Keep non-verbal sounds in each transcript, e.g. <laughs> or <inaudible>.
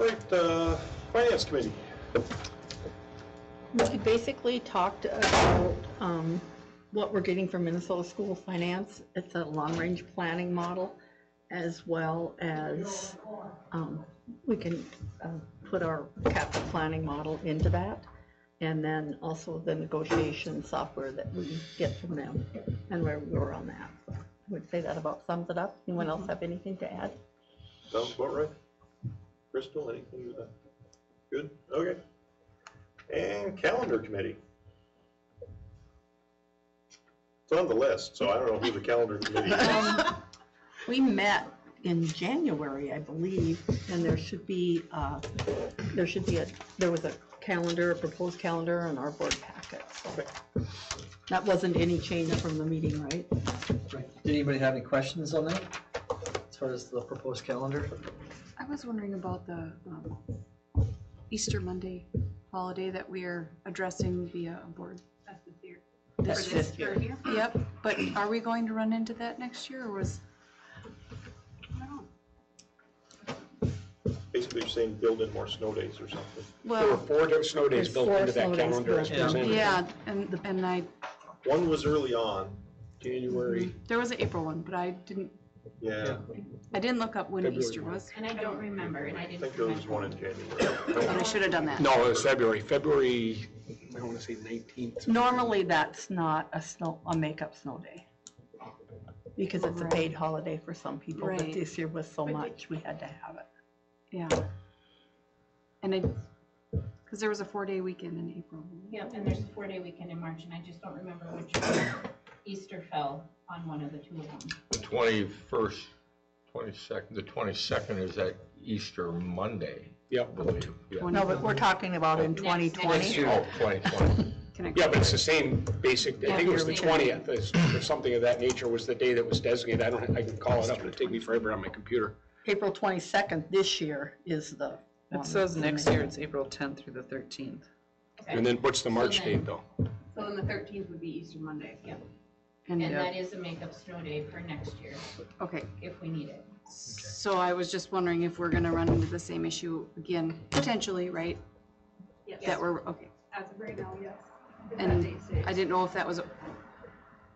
Right, uh, Finance Committee. We basically talked about um, what we're getting from Minnesota School Finance. It's a long-range planning model, as well as um, we can uh, put our capital planning model into that. And then also the negotiation software that we get from them and where we were on that. I Would say that about sums it up. Anyone else have anything to add? Sounds about right. Crystal, anything to that? Good, okay. And Calendar Committee. It's on the list, so I don't know who the Calendar Committee is. Um, We met in January, I believe, and there should be, uh, there should be a, there was a calendar, a proposed calendar in our board packet. so Okay. That wasn't any change from the meeting, right? Right. Did anybody have any questions on that? As far as the proposed calendar? I was wondering about the um, Easter Monday holiday that we are addressing via a board. That's the theory. That's For this fifth year. third year? Yep, but are we going to run into that next year or was, I. Basically, you're saying build in more snow days or something. There were well, four di- snow days There's built four into that days calendar as built in. presented. yeah, and, and I, One was early on, January, there was an April one, but I didn't, yeah. I didn't look up when February Easter one. was. And I don't remember, and I I didn't. think there was one in January. But I should have done that. no, it was February, February, I want to say 19th. Normally, that's not a snow, a makeup snow day. Because it's a Right. paid holiday for some people, but Right. this year was so But much, we had to have it. Yeah. And I, because there was a four-day weekend in April. Yep, and there's a four-day weekend in March, and I just don't remember which one Easter fell on one of the two of them. The twenty-first, twenty-second, the twenty-second is that Easter Monday, I Yep, believe. Yeah. No, but we're talking about in Next- next 2020. year. Oh, twenty twenty. Can I- yeah, but it's the same basic, I think it was the 20th, or something of that nature was the day that was designated. I don't, I can call it up, it'll take me forever on my computer. April 22nd this year is the one. It says next year, it's April 10th through the 13th. And then what's the March So then- date, though? So then the thirteenth would be Easter Monday. Yep. And, And that is a makeup snow day for next year, okay, if we need it. so I was just wondering if we're gonna run into the same issue again, potentially, right? Yes. That we're, okay. As of right now, yes. And I didn't know if that was a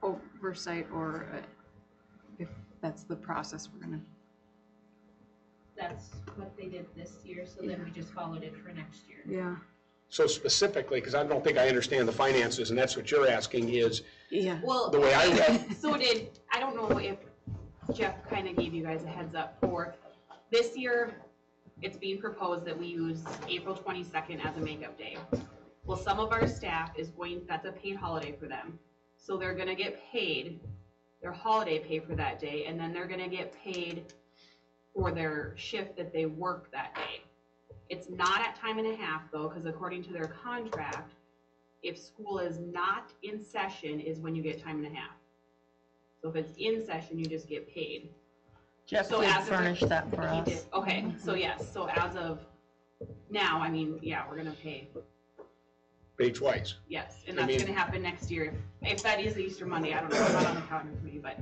oversight or uh, if that's the process we're gonna, That's what they did this year, so then we just followed it for next year. yeah. So specifically, because I don't think I understand the finances, and that's what you're asking, is Yeah. Well, the way I read, <laughs> so did, I don't know if Jeff kind of gave you guys a heads up for, this year, it's being proposed that we use April twenty-second as a makeup day. Well, some of our staff is going, that's a paid holiday for them, so they're gonna get paid their holiday pay for that day, and then they're gonna get paid for their shift that they work that day. It's not at time and a half though, because according to their contract, if school is not in session is when you get time and a half. So if it's in session, you just get paid. Jeff So did as of- that for us. did, okay, so yes, so as of now, I mean, yeah, we're gonna pay, pay twice. yes, and I that's mean- gonna happen next year. If if that is Easter Monday, I don't know, I'm not on the calendar committee, but,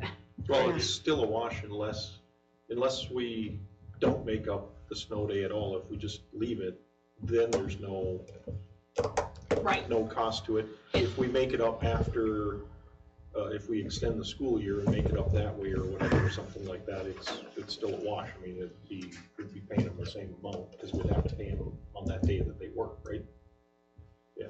Well, it's still a wash unless, unless we don't make up the snow day at all. If we just leave it, then there's no, right, no cost to it. If we make it up after, uh, if we extend the school year and make it up that way or whatever, or something like that, it's, it's still a wash. I mean, it'd be, we'd be paying them the same amount, because we'd have to pay them on that day that they work, right? yeah.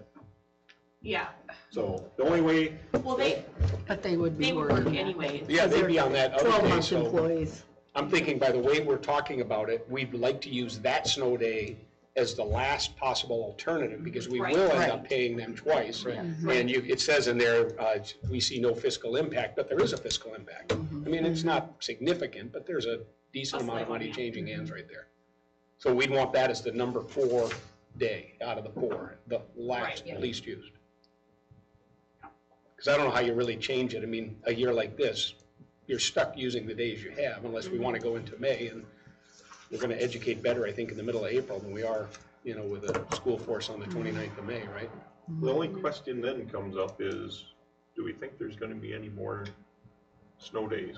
Yeah. So, the only way, Well, they, But they would be would working work that anyways. Yeah, they'd be on that other day, 12-month so. employees. I'm thinking by the way we're talking about it, we'd like to use that snow day as the last possible alternative, because we Right. will end up paying them twice. Right. Mm-hmm. And you, it says in there, uh, we see no fiscal impact, but there is a fiscal impact. Mm-hmm. I mean, it's not significant, but there's a decent A amount of money changing hands mm-hmm. right there. So we'd want that as the number four day out of the four, the last, Right, yeah. least used. Because I don't know how you really change it. I mean, a year like this, you're stuck using the days you have unless we want to go into May and we're going to educate better, I think, in the middle of April than we are, you know, with a school force on the 29th of May, right? the only question then comes up is, do we think there's gonna be any more snow days?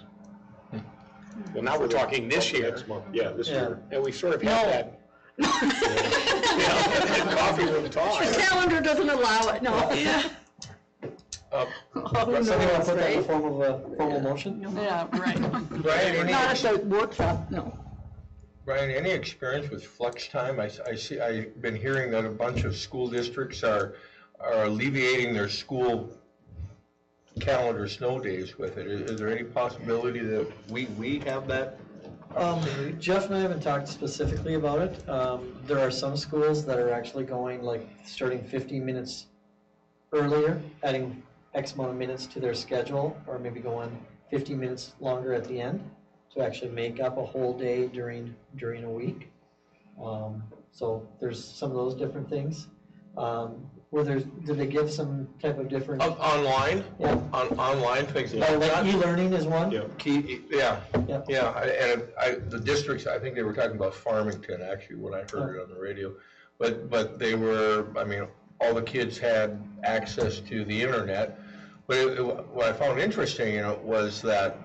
Well, now we're talking this year, Next month, yeah, this Yeah. year. and we sort of had No. that. <laughs> Yeah, coffee room talk. The calendar doesn't allow it, no. Uh, Who Something want knows, to put that in the form of a formal motion? Yeah, right. Brian, any, Not at the workshop, no. Brian, any experience with flex time? I, I see, I've been hearing that a bunch of school districts are, are alleviating their school calendar snow days with it. Is, is there any possibility that we, we have that? Um, Jeff and I haven't talked specifically about it. Um, there are some schools that are actually going like, starting fifteen minutes earlier, adding X amount of minutes to their schedule, or maybe going fifteen minutes longer at the end to actually make up a whole day during, during a week. Um, so there's some of those different things. Um, where there's, did they give some type of different, On- Online, yeah, on, online things? oh, like e-learning is one? Yeah. Key, yeah, Yeah. yeah, I- and I, the districts, I think they were talking about Farmington, actually, when I heard it on the radio. But, but they were, I mean, all the kids had access to the internet. But it, it- what I found interesting, you know, was that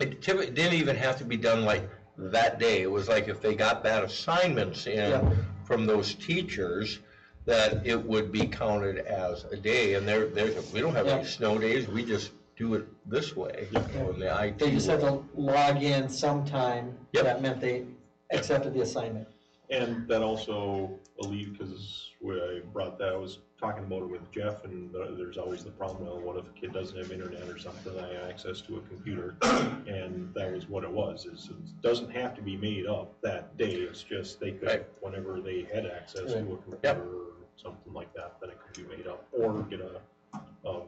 it typically, didn't even have to be done like that day. It was like if they got bad assignments Yeah. in from those teachers, that it would be counted as a day. And there, there's, we don't have any Yeah. snow days, we just do it this way, you know, in the IT. They just had to log in sometime, Yep. that meant they accepted the assignment. And that also, alleviates because when I brought that, I was talking about it with Jeff, and there's always the problem, well, what if a kid doesn't have internet or something, I have access to a computer? <coughs> And that was what it was, is it doesn't have to be made up that day, it's just they could, Right. whenever they had access to a computer or something like that, then it could be made up, or get a, a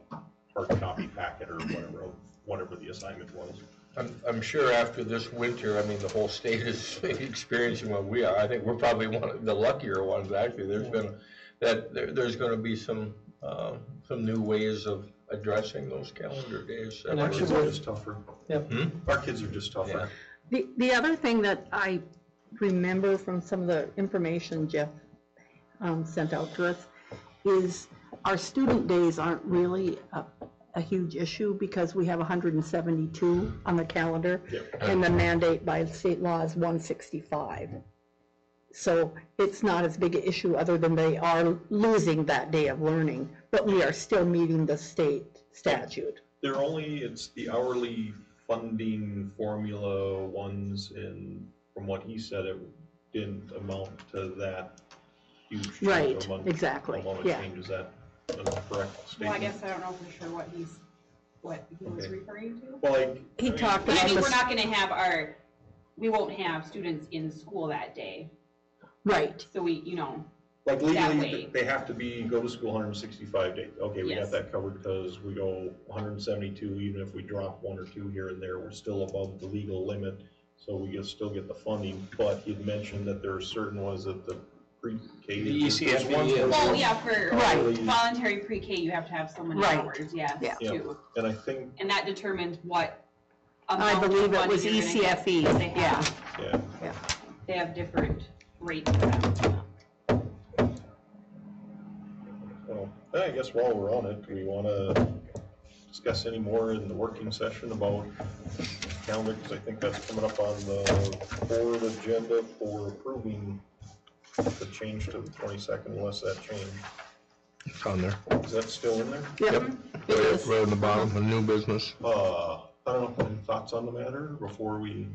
hard copy packet or whatever, of whatever the assignment was. I'm, I'm sure after this winter, I mean, the whole state is <laughs> experiencing what we are. I think we're probably one of the luckier ones, actually. There's been, that, there, there's gonna be some, uh, some new ways of addressing those calendar days. And Our actually, kids are just tougher. Yep. Hmm? Our kids are just Yeah. tougher. The, the other thing that I remember from some of the information Jeff um, sent out to us is our student days aren't really a, a huge issue because we have 172 on the calendar. Yep. And the mandate by state law is 165. So it's not as big an issue other than they are losing that day of learning, but we are still meeting the state statute. They're only, it's the hourly funding formula ones, and from what he said, it didn't amount to that huge. change Right, amount- exactly, of yeah. change, is that a correct statement? Well, I guess I don't know for sure what he's, what he was Okay. referring to. Well, like. He I mean, talked But I about mean, we're not gonna have our, we won't have students in school that day, Right, so we, you know, Like that legally, way. they have to be, go to school hundred and sixty-five days. Okay, we got Yes. that covered because we go hundred and seventy-two, even if we drop one or two here and there, we're still above the legal limit. So we get, still get the funding, but he'd mentioned that there are certain ones that the pre-K. The there's ECFE ones where is- well, yeah, for Right. voluntary pre-K, you have to have so many Right. hours, yes, Yeah. Yeah. too. And I think, And that determines what I amount of believe it funding was you're gonna get, ECFE, because they yeah. have- yeah, They have different rates for that. Well, I guess while we're on it, do we want to discuss any more in the working session about calendar? Because I think that's coming up on the board agenda for approving the change to the twenty-second unless that changed. It's on there. Is that still in there? yep. It is. Right in the bottom, a new business. Uh, I don't know, any thoughts on the matter before we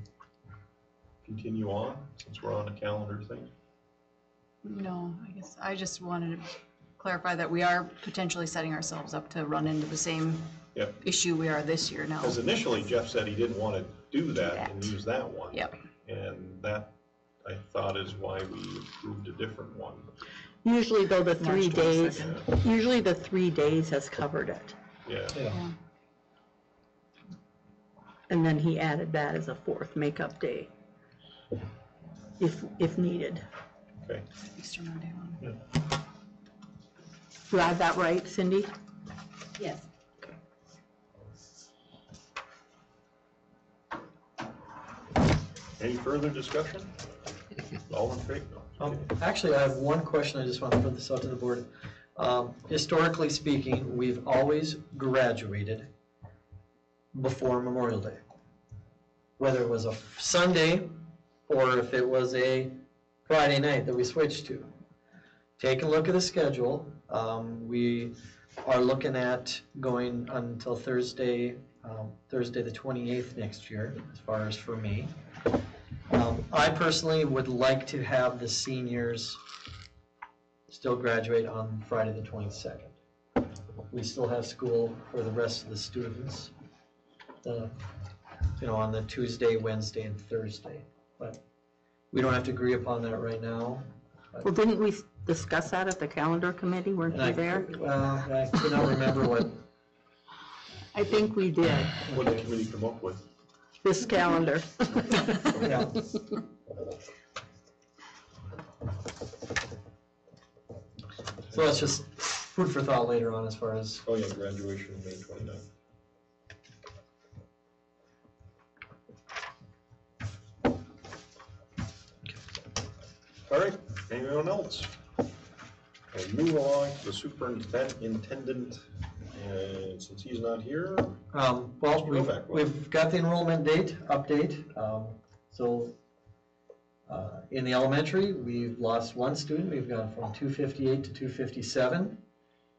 continue on, since we're on a calendar thing? No, I guess, I just wanted to clarify that we are potentially setting ourselves up to run into the same Yep. issue we are this year now. Because initially Jeff said he didn't want to do that and use that one. Yep. And that, I thought, is why we approved a different one. Usually though, the three March days, 22nd. usually the three days has covered it. Yeah, Yeah. And then he added that as a fourth makeup day. If, if needed. okay. Easter Monday one. Do I have that right, Cindy? Yes. Any further discussion? All in favor? Um, Actually, I have one question, I just want to put this out to the board. Um, Historically speaking, we've always graduated before Memorial Day. Whether it was a Sunday, or if it was a Friday night that we switched to. Take a look at the schedule. Um, we are looking at going until Thursday, um, Thursday the twenty-eighth next year, as far as for me. Um, I personally would like to have the seniors still graduate on Friday the twenty-second. We still have school for the rest of the students, the, you know, on the Tuesday, Wednesday, and Thursday. But we don't have to agree upon that right now. Well, didn't we discuss that at the calendar committee? Weren't And I, you there? well, I cannot remember what, I think we did, What did the committee come up with? This calendar. yeah. <laughs> So that's just food for thought later on as far as, Oh, yeah, graduation May 29th. All right, anyone else? We'll move along to the superintendent, and since he's not here, um, well, Go we've, back one. we've got the enrollment date update. Um, so, uh, in the elementary, we've lost one student. We've gone from two fifty-eight to two fifty-seven.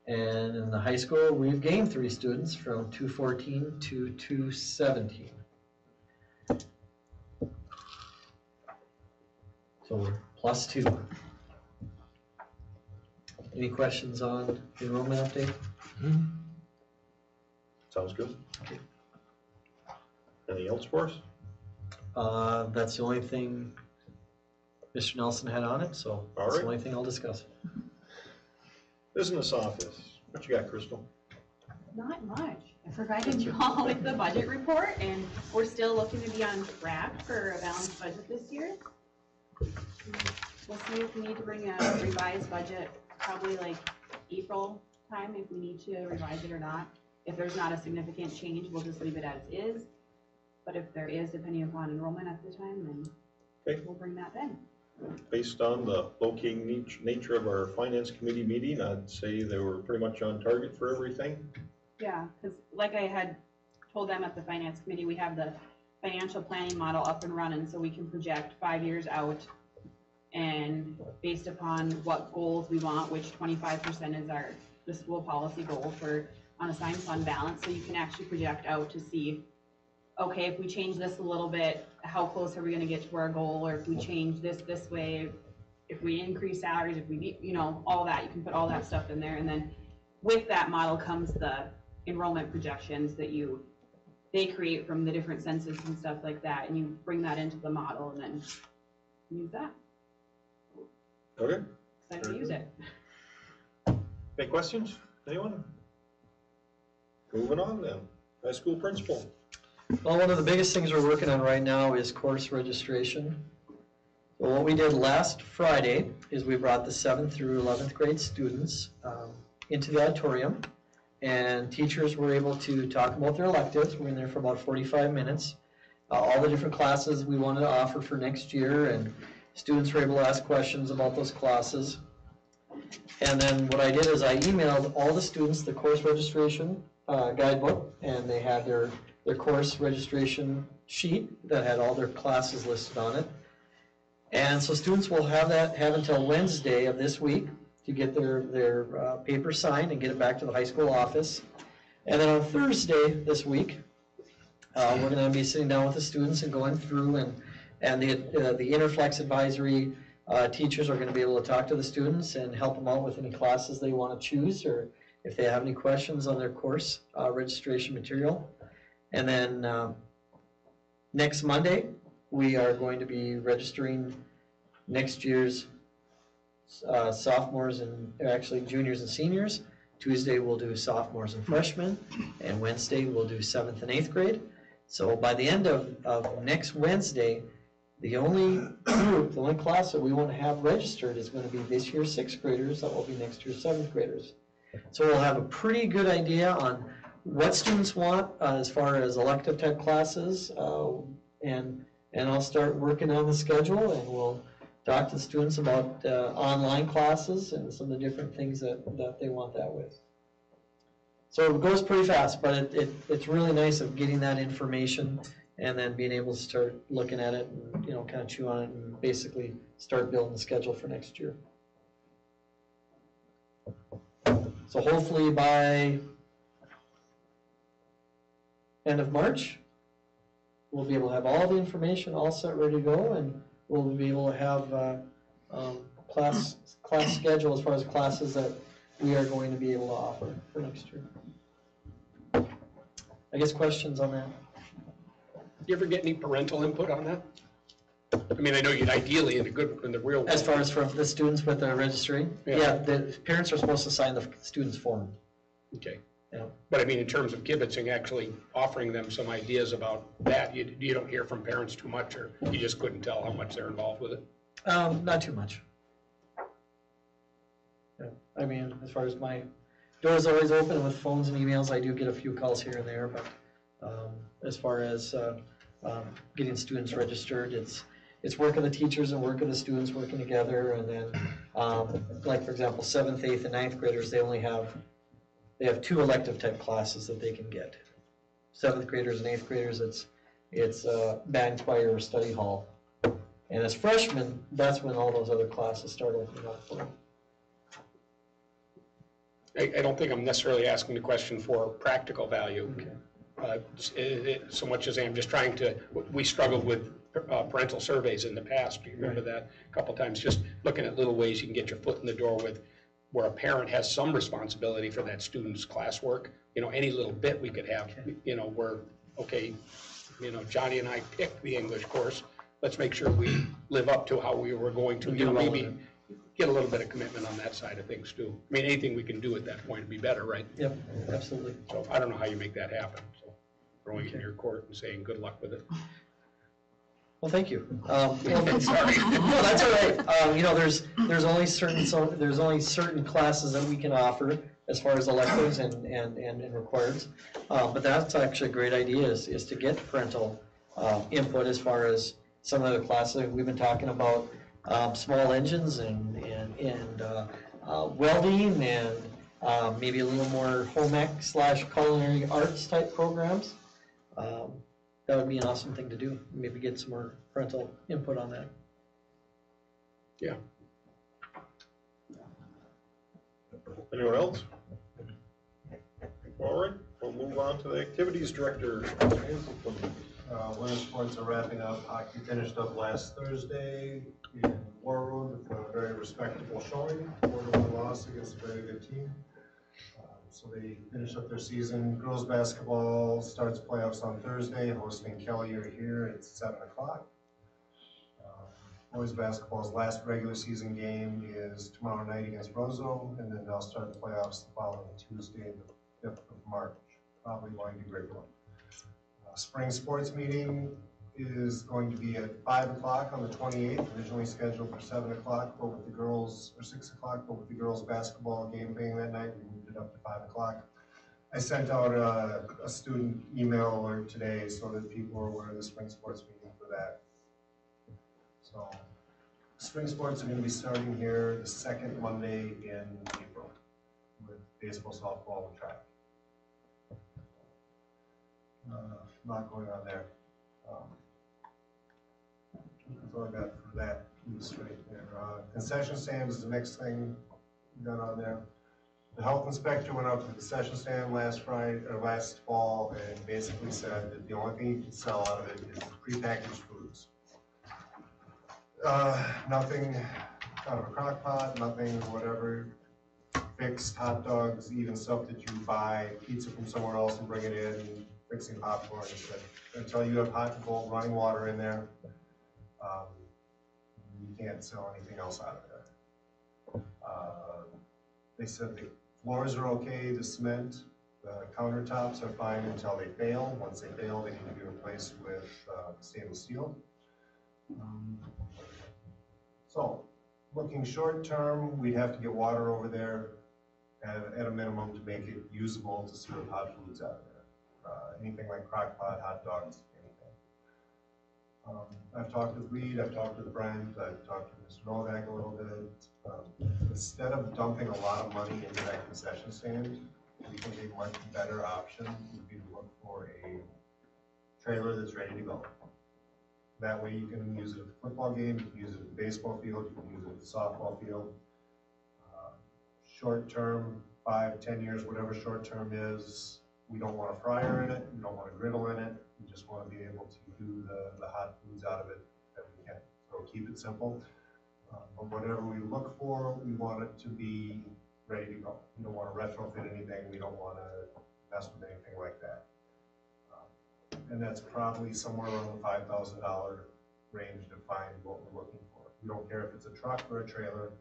And in the high school, we've gained three students from two fourteen to two seventeen. So we're plus two. Any questions on the enrollment update? Sounds good. Okay. Anything else for us? Uh, that's the only thing Mr. Nelson had on it, so that's the Alright. only thing I'll discuss. Business office, what you got, Crystal? Not much. I provided you all with the budget report, and we're still looking to be on track for a balanced budget this year. We'll see if we need to bring a revised budget, probably like April time, if we need to revise it or not. If there's not a significant change, we'll just leave it as is. But if there is, depending upon enrollment at the time, then Okay. we'll bring that in. Based on the low-key nat- nature of our finance committee meeting, I'd say they were pretty much on target for everything. Yeah, because like I had told them at the finance committee, we have the financial planning model up and running, so we can project five years out. And based upon what goals we want, which twenty-five percent is our, the school policy goal for unassigned fund balance, so you can actually project out to see, okay, if we change this a little bit, how close are we gonna get to our goal, or if we change this this way, if we increase salaries, if we, need- you know, all that, you can put all that stuff in there, and then with that model comes the enrollment projections that you, they create from the different census and stuff like that, and you bring that into the model and then use that, Okay, excited to use it. any questions? Anyone? Moving on then, high school principal. Well, one of the biggest things we're working on right now is course registration. Well, what we did last Friday is we brought the seventh through eleventh grade students um, into the auditorium. And teachers were able to talk about their electives. We were in there for about forty-five minutes. Uh, All the different classes we wanted to offer for next year and students were able to ask questions about those classes. And then what I did is I emailed all the students the course registration uh, guidebook and they had their their course registration sheet that had all their classes listed on it. And so students will have that, have until Wednesday of this week to get their, their uh, paper signed and get it back to the high school office. And then on Thursday this week, uh, we're gonna be sitting down with the students and going through and, and the, uh, the Interflex advisory uh, teachers are gonna be able to talk to the students and help them out with any classes they wanna choose or if they have any questions on their course uh, registration material. And then um, next Monday, we are going to be registering next year's uh, sophomores and, actually juniors and seniors. Tuesday, we'll do sophomores and freshmen, and Wednesday, we'll do seventh and eighth grade. So by the end of, of next Wednesday, the only group, the only class that we want to have registered is going to be this year's sixth graders, that will be next year's seventh graders. So we'll have a pretty good idea on what students want uh, as far as elective type classes, uh, and, and I'll start working on the schedule, and we'll talk to students about uh, online classes and some of the different things that, that they want that with. So it goes pretty fast, but it, it, it's really nice of getting that information and then being able to start looking at it and, you know, kind of chew on it and basically start building the schedule for next year. So hopefully by end of March, we'll be able to have all the information all set, ready to go, and we'll be able to have, uh, um, class, class schedule as far as classes that we are going to be able to offer for next year. I guess questions on that? Do you ever get any parental input on that? I mean, I know you'd ideally in the good, in the real world. As far as from the students with the registry? Yeah. Yeah, the parents are supposed to sign the student's form. Okay. Yeah. But I mean, in terms of kibitzing, actually offering them some ideas about that, you, you don't hear from parents too much, or you just couldn't tell how much they're involved with it? Um, not too much. Yeah, I mean, as far as my door's always open with phones and emails, I do get a few calls here and there, but, um, as far as, uh, um, getting students registered, it's, it's work of the teachers and work of the students working together, and then, um, like, for example, seventh, eighth, and ninth graders, they only have, they have two elective type classes that they can get. Seventh graders and eighth graders, it's, it's, uh, band choir or study hall. And as freshmen, that's when all those other classes start opening up for them. I, I don't think I'm necessarily asking the question for practical value. Uh, s- it- it- So much as I'm just trying to, we struggled with uh, parental surveys in the past. Do you remember that? A couple times, just looking at little ways you can get your foot in the door with, where a parent has some responsibility for that student's classwork. You know, any little bit we could have, you know, where, okay, you know, Johnny and I picked the English course. Let's make sure we live up to how we were going to, you know, maybe get a little bit of commitment on that side of things too. I mean, anything we can do at that point would be better, right? Yep, absolutely. So I don't know how you make that happen, so throwing it in Okay. your court and saying, good luck with it. <laughs> Well, thank you. Um, <laughs> well, <laughs> Sorry. No, that's all right. Um, you know, there's, there's only certain, so, there's only certain classes that we can offer as far as electives and, and, and and requirements. Um, but that's actually a great idea is, is to get parental, uh, input as far as some of the classes. We've been talking about, um, small engines and, and, and, uh, uh, welding and, um, maybe a little more home ec slash culinary arts type programs. Um, that would be an awesome thing to do, maybe get some more parental input on that. Yeah. Anyone else? All right, we'll move on to the activities director. Uh, winter sports are wrapping up. Hockey finished up last Thursday in Warroad with a very respectable showing. Four to one loss against a very good team. So they finish up their season. Girls' basketball starts playoffs on Thursday, hosting Kelly here at seven o'clock. Um, Boys' basketball's last regular season game is tomorrow night against Roseau, and then they'll start the playoffs the following Tuesday, the fifth of March, probably going to be a Great One. Uh, Spring sports meeting is going to be at five o'clock on the twenty-eighth, originally scheduled for seven o'clock, but with the girls, or six o'clock, but with the girls' basketball game being that night, we moved it up to five o'clock. I sent out a, a student email alert today so that people are aware of the spring sports meeting for that. So, spring sports are gonna be starting here the second Monday in April with baseball, softball, and track. Uh, Not going on there. Um, I for that, right there. Uh, Concession stand is the next thing done on there. The health inspector went out to the concession stand last Friday, or last fall, and basically said that the only thing you can sell out of it is prepackaged foods. Uh, nothing out of a crock pot, nothing, or whatever, fixed hot dogs, even stuff that you buy pizza from somewhere else and bring it in, fixing popcorn, until you have hot and cold running water in there, um, you can't sell anything else out of there. Uh, They said the floors are okay, the cement, the countertops are fine until they fail. Once they fail, they need to be replaced with uh, stainless steel. Um, So, looking short term, we'd have to get water over there at, at a minimum to make it usable to serve hot foods out of there. Uh, anything like crock pot, hot dogs. Um, I've talked with Reed, I've talked with Brent, I've talked with Mr. Novak a little bit. Um, Instead of dumping a lot of money into that concession stand, we think a much better option would be to look for a trailer that's ready to go. That way you can use it at the football game, you can use it at the baseball field, you can use it at the softball field. Uh, Short term, five, ten years, whatever short term is, we don't want a fryer in it, we don't want a griddle in it, we just want to be able to do the, the hot foods out of it that we can. So keep it simple. Uh, But whatever we look for, we want it to be ready to go. We don't want to retrofit anything, we don't want to mess with anything like that. Um, And that's probably somewhere around the five thousand dollar range to find what we're looking for. We don't care if it's a truck or a trailer,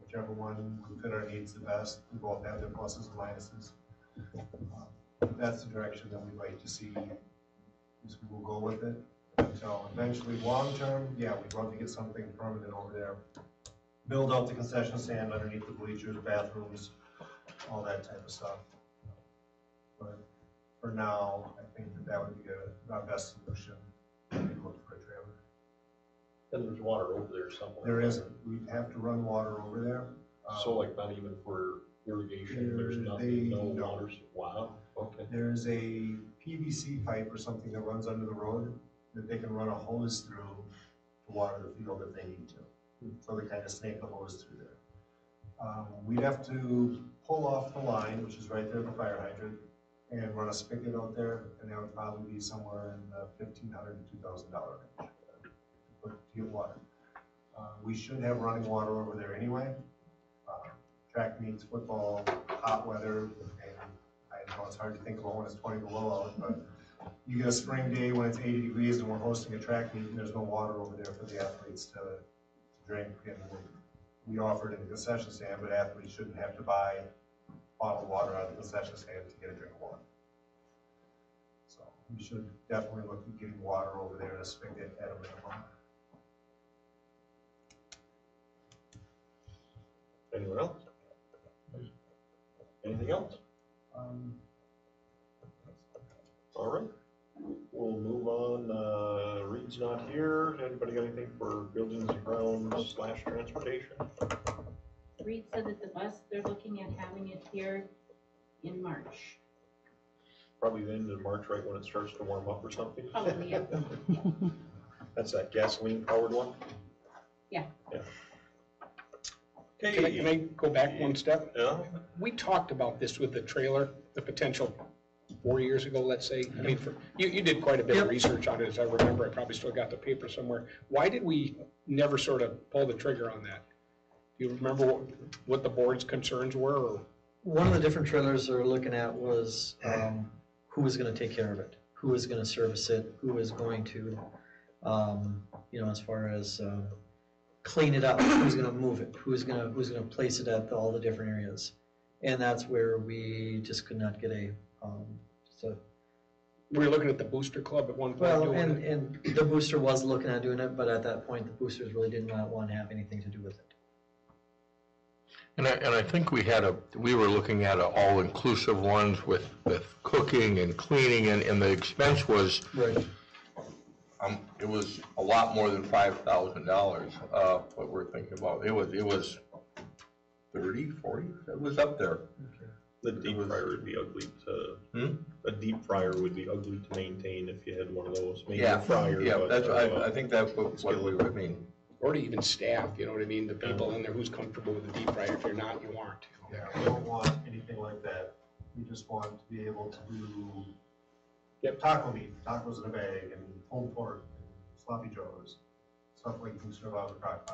whichever one would fit our needs the best. We both have their pluses and minuses. Um, That's the direction that we'd like to see, is we'll go with it until eventually, long-term, yeah, we'd love to get something permanent over there. Build out the concession stand underneath the bleachers, bathrooms, all that type of stuff. But for now, I think that that would be a- our best solution, look for a trailer. And there's water over there somewhere. There isn't, we'd have to run water over there. Um, So like not even for irrigation, there's There- nothing, no they don't. water, wow, okay. There's a PVC pipe or something that runs under the road that they can run a hose through to water the field if they need to. So they kind of snake the hose through there. Um, we'd have to pull off the line, which is right there at the fire hydrant, and run a spigot out there, and that would probably be somewhere in the fifteen hundred to two thousand dollar range uh, to get water. Uh, we should have running water over there anyway. Uh, Track meets, football, hot weather, I know it's hard to think about when it's twenty below out, but you get a spring day when it's eighty degrees and we're hosting a track meet and there's no water over there for the athletes to, to drink. And we offer it in the concession stand, but athletes shouldn't have to buy bottled water out of the concession stand to get a drink of water. So we should definitely look at getting water over there in a spigot at a minimum. Anyone else? Anything else? Um, All right, we'll move on, uh, Reed's not here, anybody got anything for buildings and grounds slash transportation? Reed said that the bus, they're looking at having it here in March. Probably the end of March, right when it starts to warm up or something? Probably, yeah. <laughs> That's that gasoline powered one? Yeah. Yeah. Can I, can I go back one step? yeah, We talked about this with the trailer, the potential four years ago, let's say. I mean, for, you, you did quite a bit of Yep. research on it, as I remember. I probably still got the paper somewhere. Why did we never sort of pull the trigger on that? Do you remember what, what the board's concerns were, or? One of the different trailers they're looking at was, um, who was gonna take care of it? Who was gonna service it? Who was going to, um, you know, as far as, um, clean it up? Who's gonna move it? Who's gonna, who's gonna place it at all the different areas? And that's where we just could not get a, um, just a, We were looking at the Booster Club at one point well, doing and, it. and the booster was looking at doing it, but at that point, the boosters really did not want to have anything to do with it. And I, and I think we had a, we were looking at a all-inclusive ones with, with cooking and cleaning, and, and the expense was, Right. Um, it was a lot more than five thousand dollars, uh, what we're thinking about. It was, it was thirty, forty, it was up there. the deep fryer would be ugly to, Hmm? a deep fryer would be ugly to maintain if you had one of those, maybe Yeah, a fryer. Yeah, but, that's, I, uh, I think that's what, what we, I mean, Or to even staff, you know what I mean? The people in there, who's comfortable with the deep fryer? If you're not, you aren't. you know? Yeah, we don't want anything like that. We just want to be able to do Yep. taco meat, tacos in a bag, and pulled pork, sloppy joes, stuff like you can serve the crock.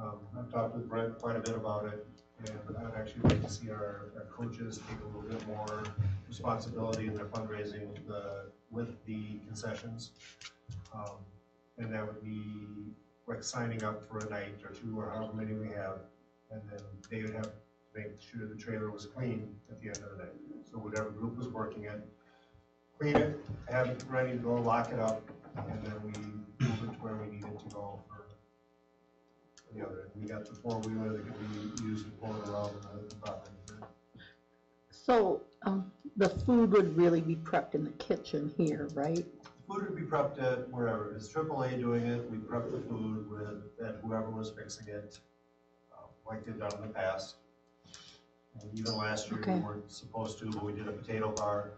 Um, I've talked with Brent quite a bit about it, and I'd actually like to see our, our coaches take a little bit more responsibility in their fundraising with the, with the concessions. Um, And that would be like signing up for a night or two, or however many we have, and then they would have to make sure the trailer was clean at the end of the night. So whatever group was working it, clean it, have it ready to go, lock it up, and then we move it to where we need it to go for the other. We got the four-wheeler that can be used to pull it around the property. So, um, the food would really be prepped in the kitchen here, right? Food would be prepped at wherever, it's AAA doing it, we prep the food with, at whoever was fixing it, uh, like they've done in the past. And even last year, Okay. we weren't supposed to, but we did a potato bar,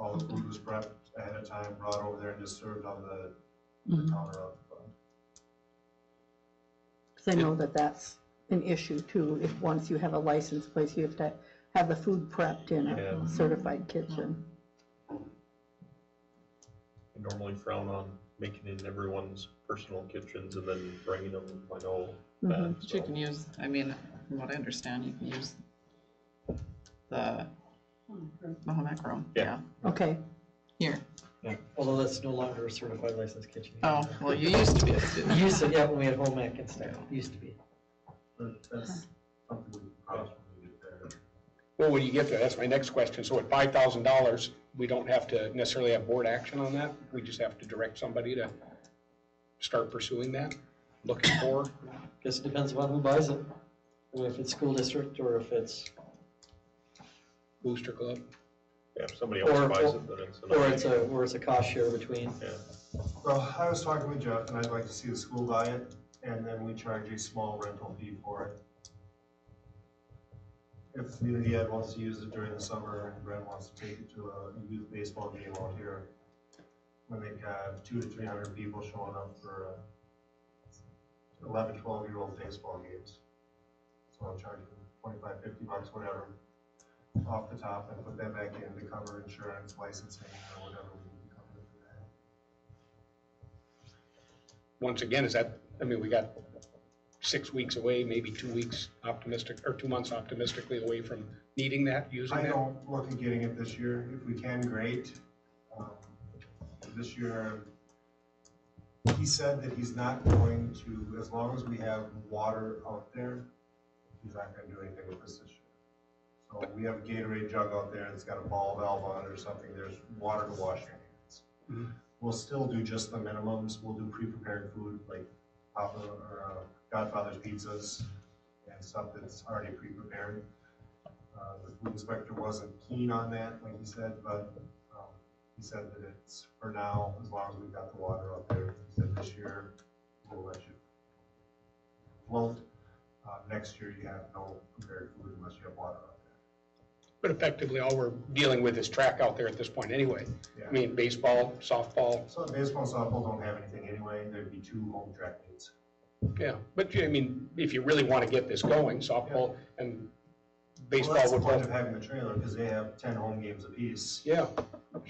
all the food was prepped ahead of time, brought over there and just served on the, Mhm. counter out the fund. Because I know that that's an issue too, if once you have a licensed place, you have to have the food prepped in a certified kitchen. I normally frown on making it in everyone's personal kitchens and then bringing them, I know Mhm. that. But you can use, I mean, from what I understand, you can use the Mahomet room, Yeah. yeah. Okay, Here. Yeah. Although that's no longer a certified licensed kitchen. Oh, well, you used to be <laughs> a student. Used to, yeah, when we had home ec and stuff, used to be. But that's something we can cross when we get there. Well, when you get there, that's my next question. So at five thousand dollars, we don't have to necessarily have board action on that? We just have to direct somebody to start pursuing that, looking for? Guess it depends upon who buys it. I mean, If it's school district or if it's, Booster Club? Yeah, if somebody Or- else buys it, then it's. or it's a, or it's a cost share between. Yeah. Well, I was talking with Jeff, and I'd like to see the school buy it, and then we charge a small rental fee for it. If community ed wants to use it during the summer, and Brent wants to take it to a youth baseball game out here, when they have two to three hundred people showing up for uh, 11, 12 year old baseball games. So I'll charge them twenty-five, fifty bucks, whatever, off the top, and put that back in to cover insurance, licensing, or whatever we need to cover for that. Once again, is that, I mean, we got six weeks away, maybe two weeks optimistic, or two months optimistically away from needing that, using I that? don't look at getting it this year. If we can, great. Um, This year, he said that he's not going to, as long as we have water out there, he's not gonna do anything with this this year. So we have a Gatorade jug out there that's got a ball valve on it or something, there's water to wash your hands. Mhm. We'll still do just the minimums. We'll do pre-prepared food like Papa or uh, Godfather's pizzas and stuff that's already pre-prepared. Uh, The food inspector wasn't keen on that, like he said, but um, he said that it's, for now, as long as we've got the water out there, he said this year, we'll let you float. Uh, Next year, you have no prepared food unless you have water out But effectively, all we're dealing with is track out there at this point anyway. I mean, baseball, softball, So baseball and softball don't have anything anyway, there'd be two home track meets. yeah. But, I mean, if you really want to get this going, softball and Well, baseball that's the would point both of having the trailer, because they have ten home games apiece. Yeah,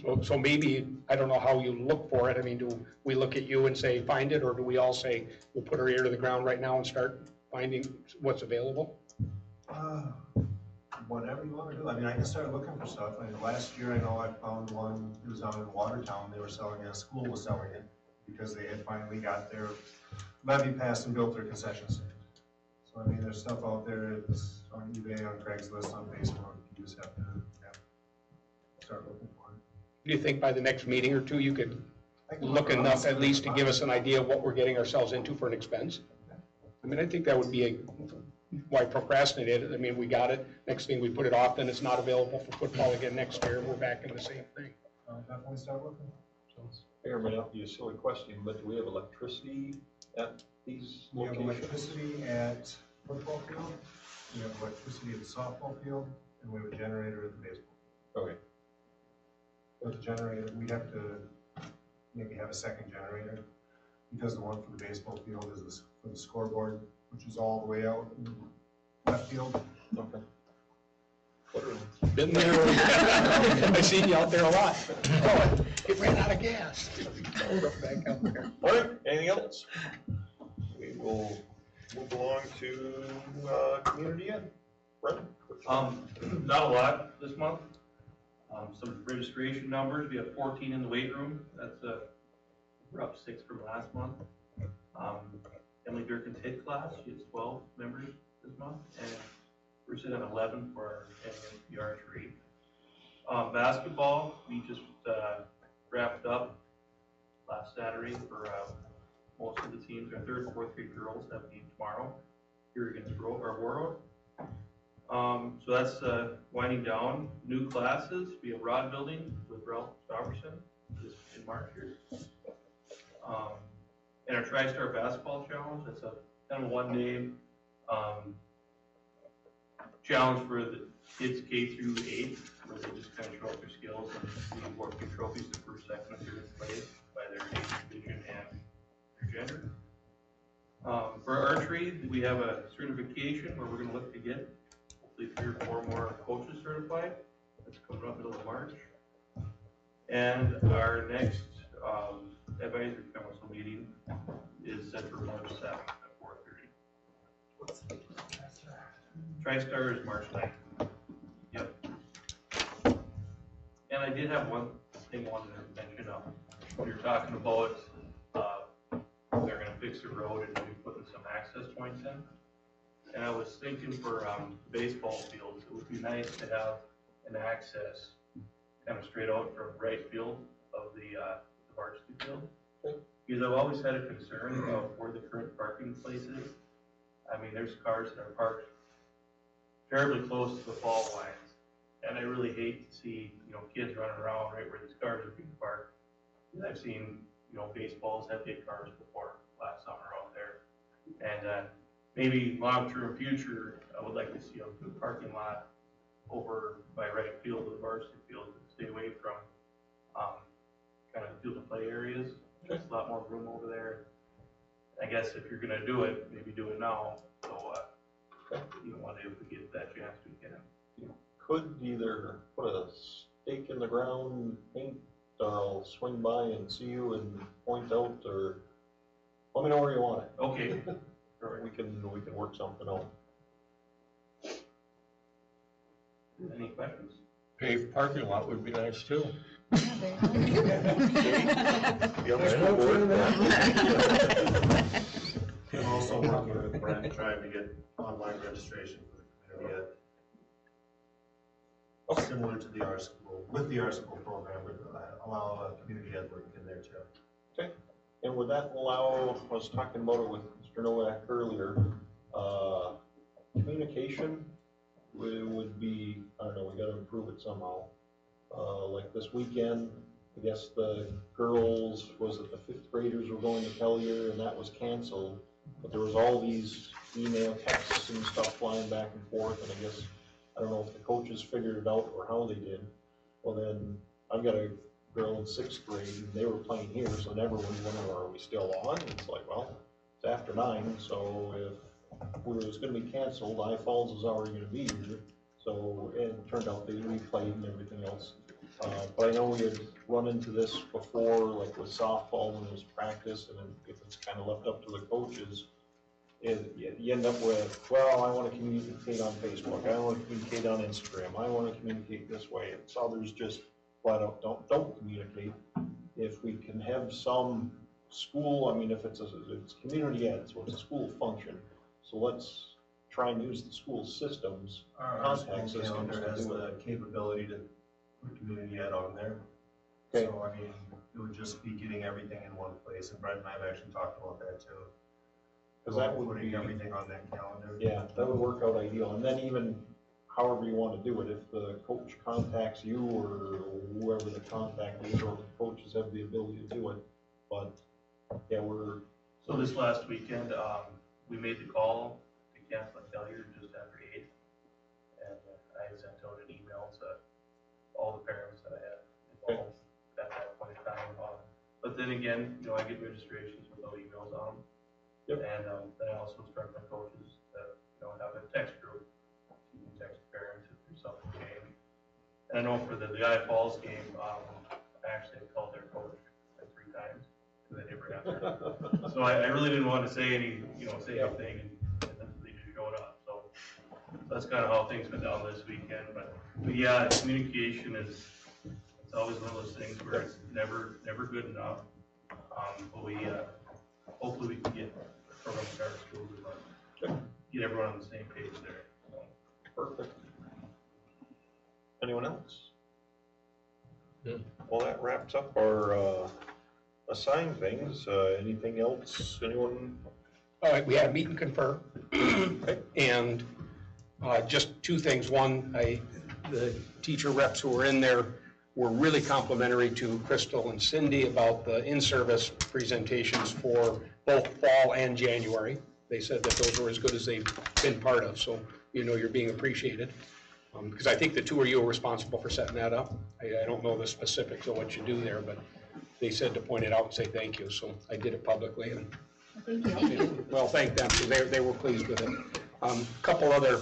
so, so maybe, I don't know how you look for it, I mean, do we look at you and say, find it, or do we all say, we'll put our ear to the ground right now and start finding what's available? Uh, Whatever you wanna do, I mean, I can start looking for stuff, I mean, last year, I know I found one, it was out in Watertown, they were selling it, a school was selling it, because they had finally got their levy passed and built their concession stand. So, I mean, there's stuff out there, it's on eBay, on Craigslist, on Facebook, you just have to, yeah, start looking for it. Do you think by the next meeting or two, you could I can look around, enough at least to give us an idea of what we're getting ourselves into for an expense? I mean, I think that would be a, why procrastinate it, I mean, we got it, next thing we put it off, then it's not available for football again next year, we're back in the same thing. Uh, I'll definitely start looking. May or may not be a silly question, but do we have electricity at these We have locations? electricity at football field, we have electricity at the softball field, and we have a generator at the baseball. Okay, With the generator, we have to maybe have a second generator, because the one for the baseball field is this, for the scoreboard, which is all the way out in left field. okay. What Been there, <laughs> I seen you out there a lot. Oh, it ran out of gas. Back out there. All right, anything else? We will move along to, uh, community ed. Brent? Um, not a lot this month. Um, some registration numbers, we have fourteen in the weight room, that's a, we're up six from last month. Um, Emily Durkin's hit class, she has twelve members this month, and we're sitting at eleven for our NMP archery. Um, basketball, we just, uh, wrapped up last Saturday for, uh, most of the teams, our third and fourth grade girls have a game tomorrow here against Ro, or Warroad. Um, so that's, uh, winding down. New classes, we have rod building with Ralph Stopperson this, in March here. Um, in our TriStar Basketball Challenge. That's a kind of one day um, challenge for the kids K through eight, where they just kind of show up their skills and we award two trophies to first, second, and third place by their age, division, and their gender. Um, for archery, we have a certification where we're going to look to get hopefully three or four more coaches certified. That's coming up in March. And our next um, advisory council meeting is set for March seventh at four thirty. TriStar is March ninth. Yep. And I did have one thing I wanted to mention, um, when you're talking about, uh, they're gonna fix the road and be putting some access points in. And I was thinking for, um, baseball fields, it would be nice to have an access kind of straight out from right field of the, uh, the varsity field. Because I've always had a concern about where the current parking place is. I mean, there's cars that are parked terribly close to the fall lines. And I really hate to see, you know, kids running around right where these cars are being parked. And I've seen, you know, baseballs have hit cars before last summer out there. And, uh, maybe long-term future, I would like to see a good parking lot over by right field of the varsity field, to stay away from, um, kind of field of play areas. There's a lot more room over there. I guess if you're gonna do it, maybe do it now, so, uh, you know, one day if we get that chance, we can. Could either put a stake in the ground, paint, or I'll swing by and see you and point out, or let me know where you want it. Okay. <laughs> We can, we can work something out. Any questions? Paved parking lot would be nice too. You on the school board? I'm also working with Brent, trying to get online registration for the community ed. Similar to the R school, with the R school program, but uh, allow a community ed link in there too. Okay, and would that allow, I was talking about it with Mr. Nowak earlier, uh, communication would, would be, I don't know, we gotta improve it somehow. Uh, like this weekend, I guess the girls, was it the fifth graders were going to Kelliher and that was canceled. But there was all these email texts and stuff flying back and forth and I guess, I don't know if the coaches figured it out or how they did. Well then, I've got a girl in sixth grade, and they were playing here, so then everyone's wondering, are we still on? And it's like, well, it's after nine, so if we was gonna be canceled, I Falls is already gonna be here. So, it turned out they replayed and everything else. Uh, but I know we had run into this before, like with softball when it was practice, and then if it's kinda left up to the coaches, it, you end up with, well, I wanna communicate on Facebook, I wanna communicate on Instagram, I wanna communicate this way, and so others just flat out don't, don't communicate. If we can have some school, I mean, if it's a, it's community ed, so it's a school function, so let's try and use the school systems. Our Contact school systems calendar to has do the capability to put community ed on there. Okay. So, I mean, it would just be getting everything in one place, and Brett and I have actually talked about that too. Cause that would Putting be, everything on that calendar. yeah, that would work out ideal, and then even however you wanna do it, if the coach contacts you or whoever the contact is, or the coaches have the ability to do it, but, yeah, we're, So this last weekend, um, we made the call cancel Kelliher just after eight. And uh, I sent out an email to all the parents that I had involved at that point in time. Um, But then again, you know, I get registrations without emails on them. Yep. And, um, then I also instruct my coaches to, you know, have a text group. You can text parents if there's something changed. And I know for the, the I Falls game, um, I actually called their coach like three times, because I never answered. <laughs> So I, I really didn't want to say any, you know, say anything, showed up, so. That's kind of how things went down this weekend, but, but yeah, communication is, it's always one of those things where it's never, never good enough. Um, but we, uh, hopefully we can get from our schools, but get everyone on the same page there, so. Perfect. Anyone else? Well, that wraps up our, uh, assigned things. Uh, anything else, anyone? All right, we had a meet and confer. And uh, just two things. One, I, the teacher reps who were in there were really complimentary to Crystal and Cindy about the in-service presentations for both fall and January. They said that those were as good as they've been part of, so you know you're being appreciated. Because I think the two of you are responsible for setting that up. I, I don't know the specifics of what you do there, but they said to point it out and say thank you, so I did it publicly, and Thank you. Well, thank them, because they, they were pleased with it. Um, Couple other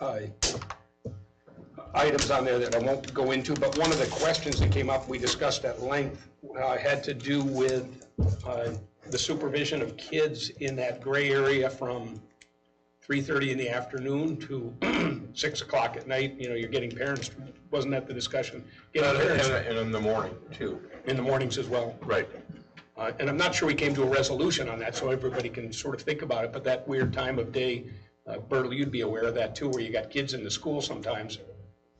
uh, items on there that I won't go into, but one of the questions that came up, we discussed at length, uh, had to do with uh, the supervision of kids in that gray area from 3:30 in the afternoon to <clears throat> 6 o'clock at night, you know, you're getting parents, wasn't that the discussion? Getting And, parents and in the morning too. in the mornings as well. Right. Uh, And I'm not sure we came to a resolution on that, so everybody can sort of think about it, but that weird time of day, uh, Bertle, you'd be aware of that too, where you got kids in the school sometimes,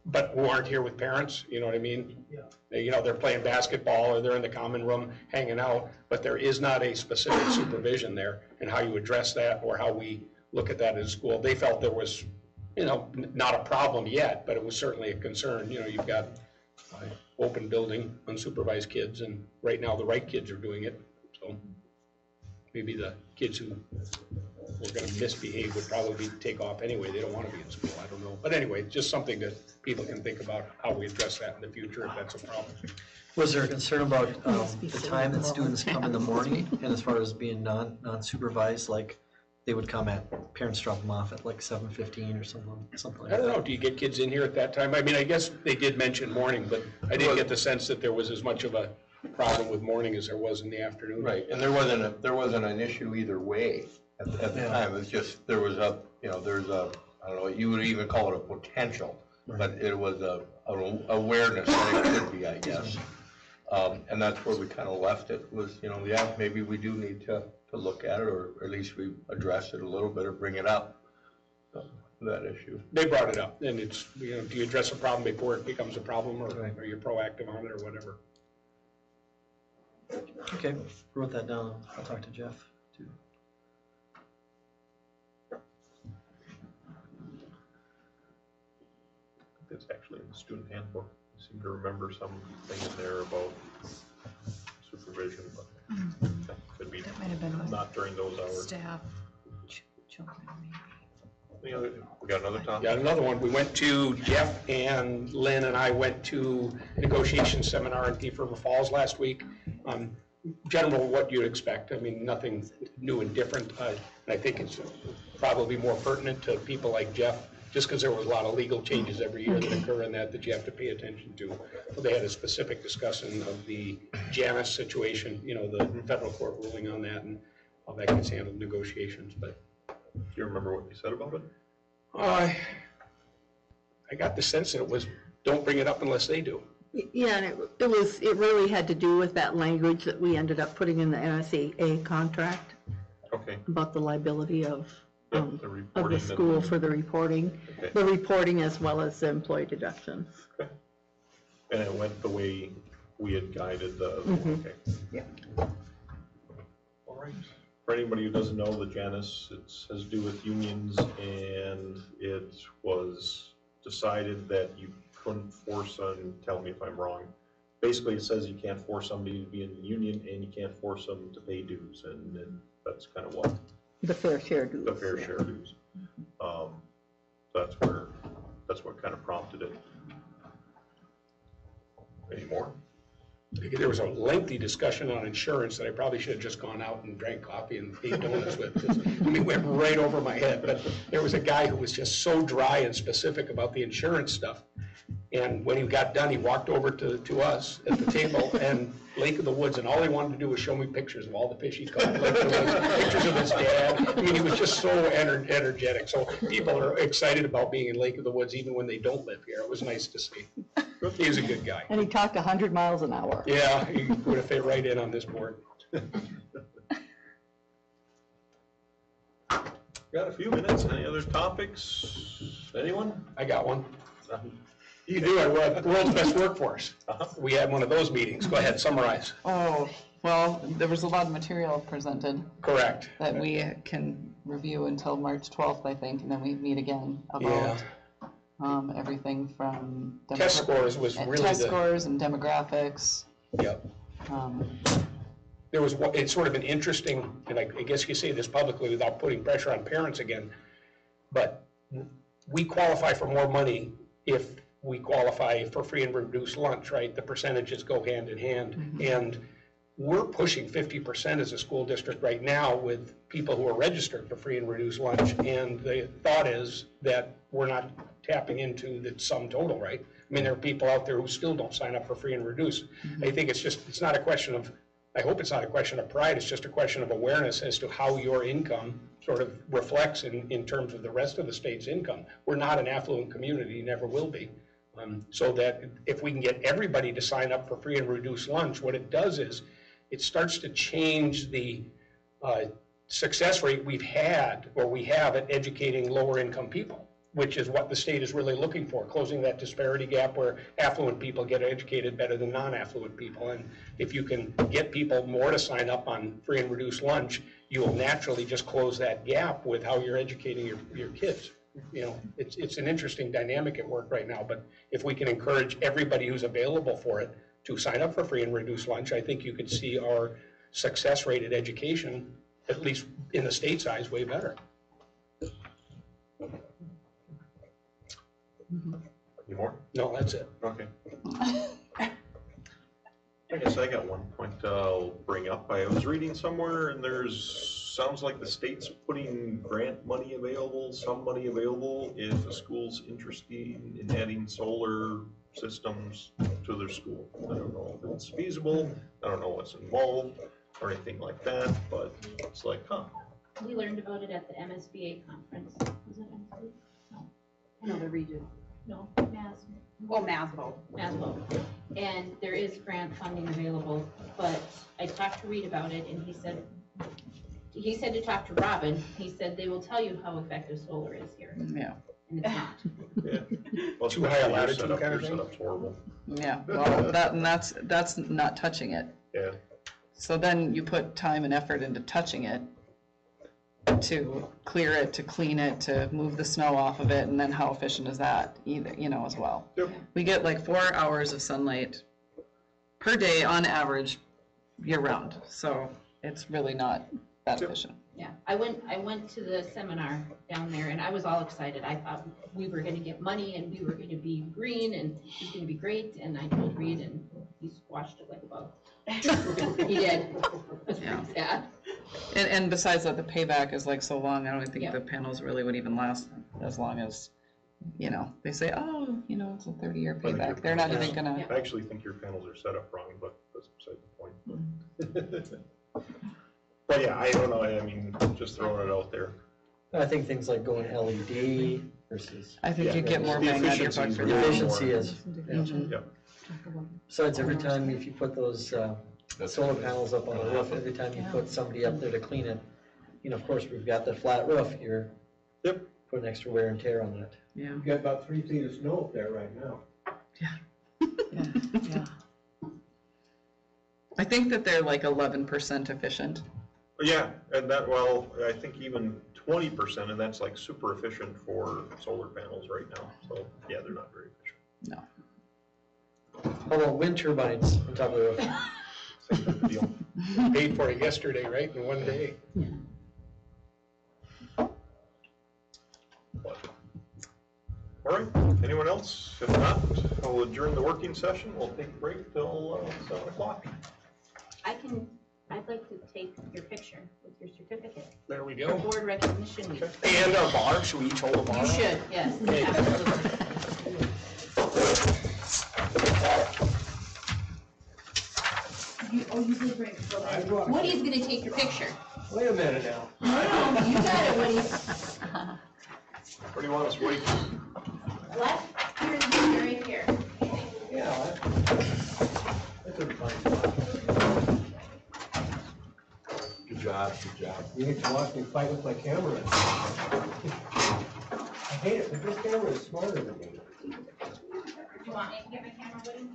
but who aren't here with parents, you know what I mean? Yeah. You know, they're playing basketball, or they're in the common room hanging out, but there is not a specific supervision there, and how you address that, or how we look at that in school. They felt there was, you know, n- not a problem yet, but it was certainly a concern, you know, you've got uh, open building, unsupervised kids, and right now the right kids are doing it, so maybe the kids who were gonna misbehave would probably be- take off anyway, they don't wanna be in school, I don't know. But anyway, just something that people can think about, how we address that in the future, if that's a problem. Was there a concern about um, the time that students come in the morning, and as far as being non, non-supervised, like, they would come at, parents drop them off at like seven fifteen or something, something like I don't know, that? do you get kids in here at that time? I mean, I guess they did mention morning, but I didn't get the sense that there was as much of a problem with morning as there was in the afternoon. Right, and there wasn't, a there wasn't an issue either way at, at the Yeah. time, it was just, there was a, you know, there's a, I don't know, you would even call it a potential, but it was a, a awareness that it could be, I guess. Um, and that's where we kind of left it, was, you know, yeah, maybe we do need to, to look at it, or at least we address it a little bit or bring it up, uh, that issue. They brought it up, and it's, you know, do you address a problem before it becomes a problem, or Right. are you proactive on it, or whatever? Okay, wrote that down, I'll talk to Jeff, too. It's actually in the student handbook. I seem to remember something in there about supervision, but that could be That might have been with not during those hours. staff, ch- children, maybe. Any other, we got another topic? Got another one. We went to, Jeff and Lynn and I went to negotiation seminar in Thief River Falls last week. Um, General, what you'd expect. I mean, nothing new and different. Uh, And I think it's probably more pertinent to people like Jeff, just because there was a lot of legal changes every year that mm-hmm. occur in that, that you have to pay attention to. So They had a specific discussion of the Janus situation, you know, the mm-hmm. federal court ruling on that and how that gets handled in negotiations, but Do you remember what you said about it? I, I got the sense that it was, don't bring it up unless they do. Yeah, and it, it was, it really had to do with that language that we ended up putting in the NSA contract Okay. about the liability of, Yeah, um, the of reporting the that- school for the reporting, Okay. the reporting as well as the employee deductions. <laughs> And it went the way we had guided the, Mhm. okay. Yeah. All right. For anybody who doesn't know, the Janus, it has to do with unions and it was decided that you couldn't force on, tell me if I'm wrong. Basically, it says you can't force somebody to be in the union and you can't force them to pay dues and then that's kind of what The fair share dues. the fair share dues. Um, That's where, that's what kind of prompted it. Any more? There was a lengthy discussion on insurance that I probably should have just gone out and drank coffee and ate donuts with. 'cause, I mean, it went right over my head, but there was a guy who was just so dry and specific about the insurance stuff. And when he got done, he walked over to, to us at the table <laughs> and Lake of the Woods, and all he wanted to do was show me pictures of all the fish he caught. Lake of the Woods, Pictures of his dad. I mean, he was just so ener- energetic. So people are excited about being in Lake of the Woods even when they don't live here. It was nice to see. He was a good guy. And he talked hundred miles an hour. Yeah, he would have fit right in on this board. Got a few minutes. Any other topics? Anyone? I got one. You do it, we're world's best workforce. Uh-huh. We had one of those meetings. Go ahead, summarize. Oh, well, there was a lot of material presented Correct. that we can review until March 12th, I think, and then we meet again Yeah. about um, everything from. Test scores was and really Test the, scores and demographics. Yep. um, there was, one- it's sort of an interesting, and I I guess you say this publicly without putting pressure on parents again, but we qualify for more money if we qualify for free and reduced lunch, right? The percentages go hand in hand. Mm-hmm. And we're pushing fifty percent as a school district right now with people who are registered for free and reduced lunch. And the thought is that we're not tapping into the sum total, right? I mean, there are people out there who still don't sign up for free and reduced. Mm-hmm. I think it's just, it's not a question of, I hope it's not a question of pride, it's just a question of awareness as to how your income sort of reflects in, in terms of the rest of the state's income. We're not an affluent community, never will be. Um, So that if we can get everybody to sign up for free and reduced lunch, what it does is, it starts to change the uh, success rate we've had, or we have at educating lower income people, which is what the state is really looking for, closing that disparity gap where affluent people get educated better than non-affluent people. And if you can get people more to sign up on free and reduced lunch, you will naturally just close that gap with how you're educating your, your kids. You know, it's, it's an interesting dynamic at work right now, but if we can encourage everybody who's available for it to sign up for free and reduced lunch, I think you could see our success rate at education, at least in the state size, way better. Any more? No, that's it. Okay. I guess I got one point uh, I'll bring up. I was reading somewhere and there's, sounds like the state's putting grant money available, some money available if a school's interested in adding solar systems to their school. I don't know if it's feasible, I don't know what's involved or anything like that, but it's like, huh, We learned about it at the MSBA conference. Was it MSBA? No, the region. No, MAS, Oh, MASBO. MASBO. And there is grant funding available, but I talked to Reed about it and he said, he said to talk to Robin. He said they will tell you how effective solar is here. Yeah, And it's not. yeah. Well, Too high a your latitude setup- kind of Your thing? setup's horrible. yeah, well, that, and that's, that's not touching it. Yeah. So then you put time and effort into touching it, to clear it, to clean it, to move the snow off of it, and then how efficient is that either, you know, as well? Yep. We get like four hours of sunlight per day on average, year round, so it's really not that Yep. efficient. Yeah, I went, I went to the seminar down there and I was all excited. I thought we were gonna get money and we were gonna be green and it was gonna be great. And I told Reed and he squashed it like a bug. He did. It was Yeah. <laughs> pretty sad. And, and besides that, the payback is like so long, I don't think Yeah. the panels really would even last as long as, you know, they say, oh, you know, it's a thirty-year I think payback, they're not even gonna, I actually think your panels are set up wrong, but that's beside the point. Hmm. <laughs> But yeah, I don't know, I mean, just throwing it out there. I think things like going LED versus I think Yeah, you get more the bang out of your buck efficiency's for really that. efficiency is. Mhm. Yeah. Besides, every time if you put those, uh, solar panels up on the roof, every time you put somebody up there to clean it, you know, of course, we've got the flat roof, you're Yep. putting extra wear and tear on that. Yeah, You've got about three feet of snow up there right now. yeah, <laughs> yeah. I think that they're like eleven percent efficient. Yeah, and that, well, I think even twenty percent, and that's like super efficient for solar panels right now, so, yeah, they're not very efficient. No. How about wind turbines on top of the roof? Same type of deal. <laughs> Paid for it yesterday, right, in one day. But- All right, anyone else? If not, I'll adjourn the working session, we'll take a break till uh, seven o'clock. I can, I'd like to take your picture with your certificate There we for go. board recognition week. And our bar, should we each hold a bar? You should, yes, Okay. absolutely. You, oh, you did bring, I brought- Woody's gonna take your picture. Wait a minute now. No, you got it, Woody. Where do you want us waiting? Left, here's the right here. Yeah. I I couldn't find it. Good job, good job. You need to watch me fight with my camera. I hate it, but this camera is smarter than me. Do you want me to get my camera, Woody?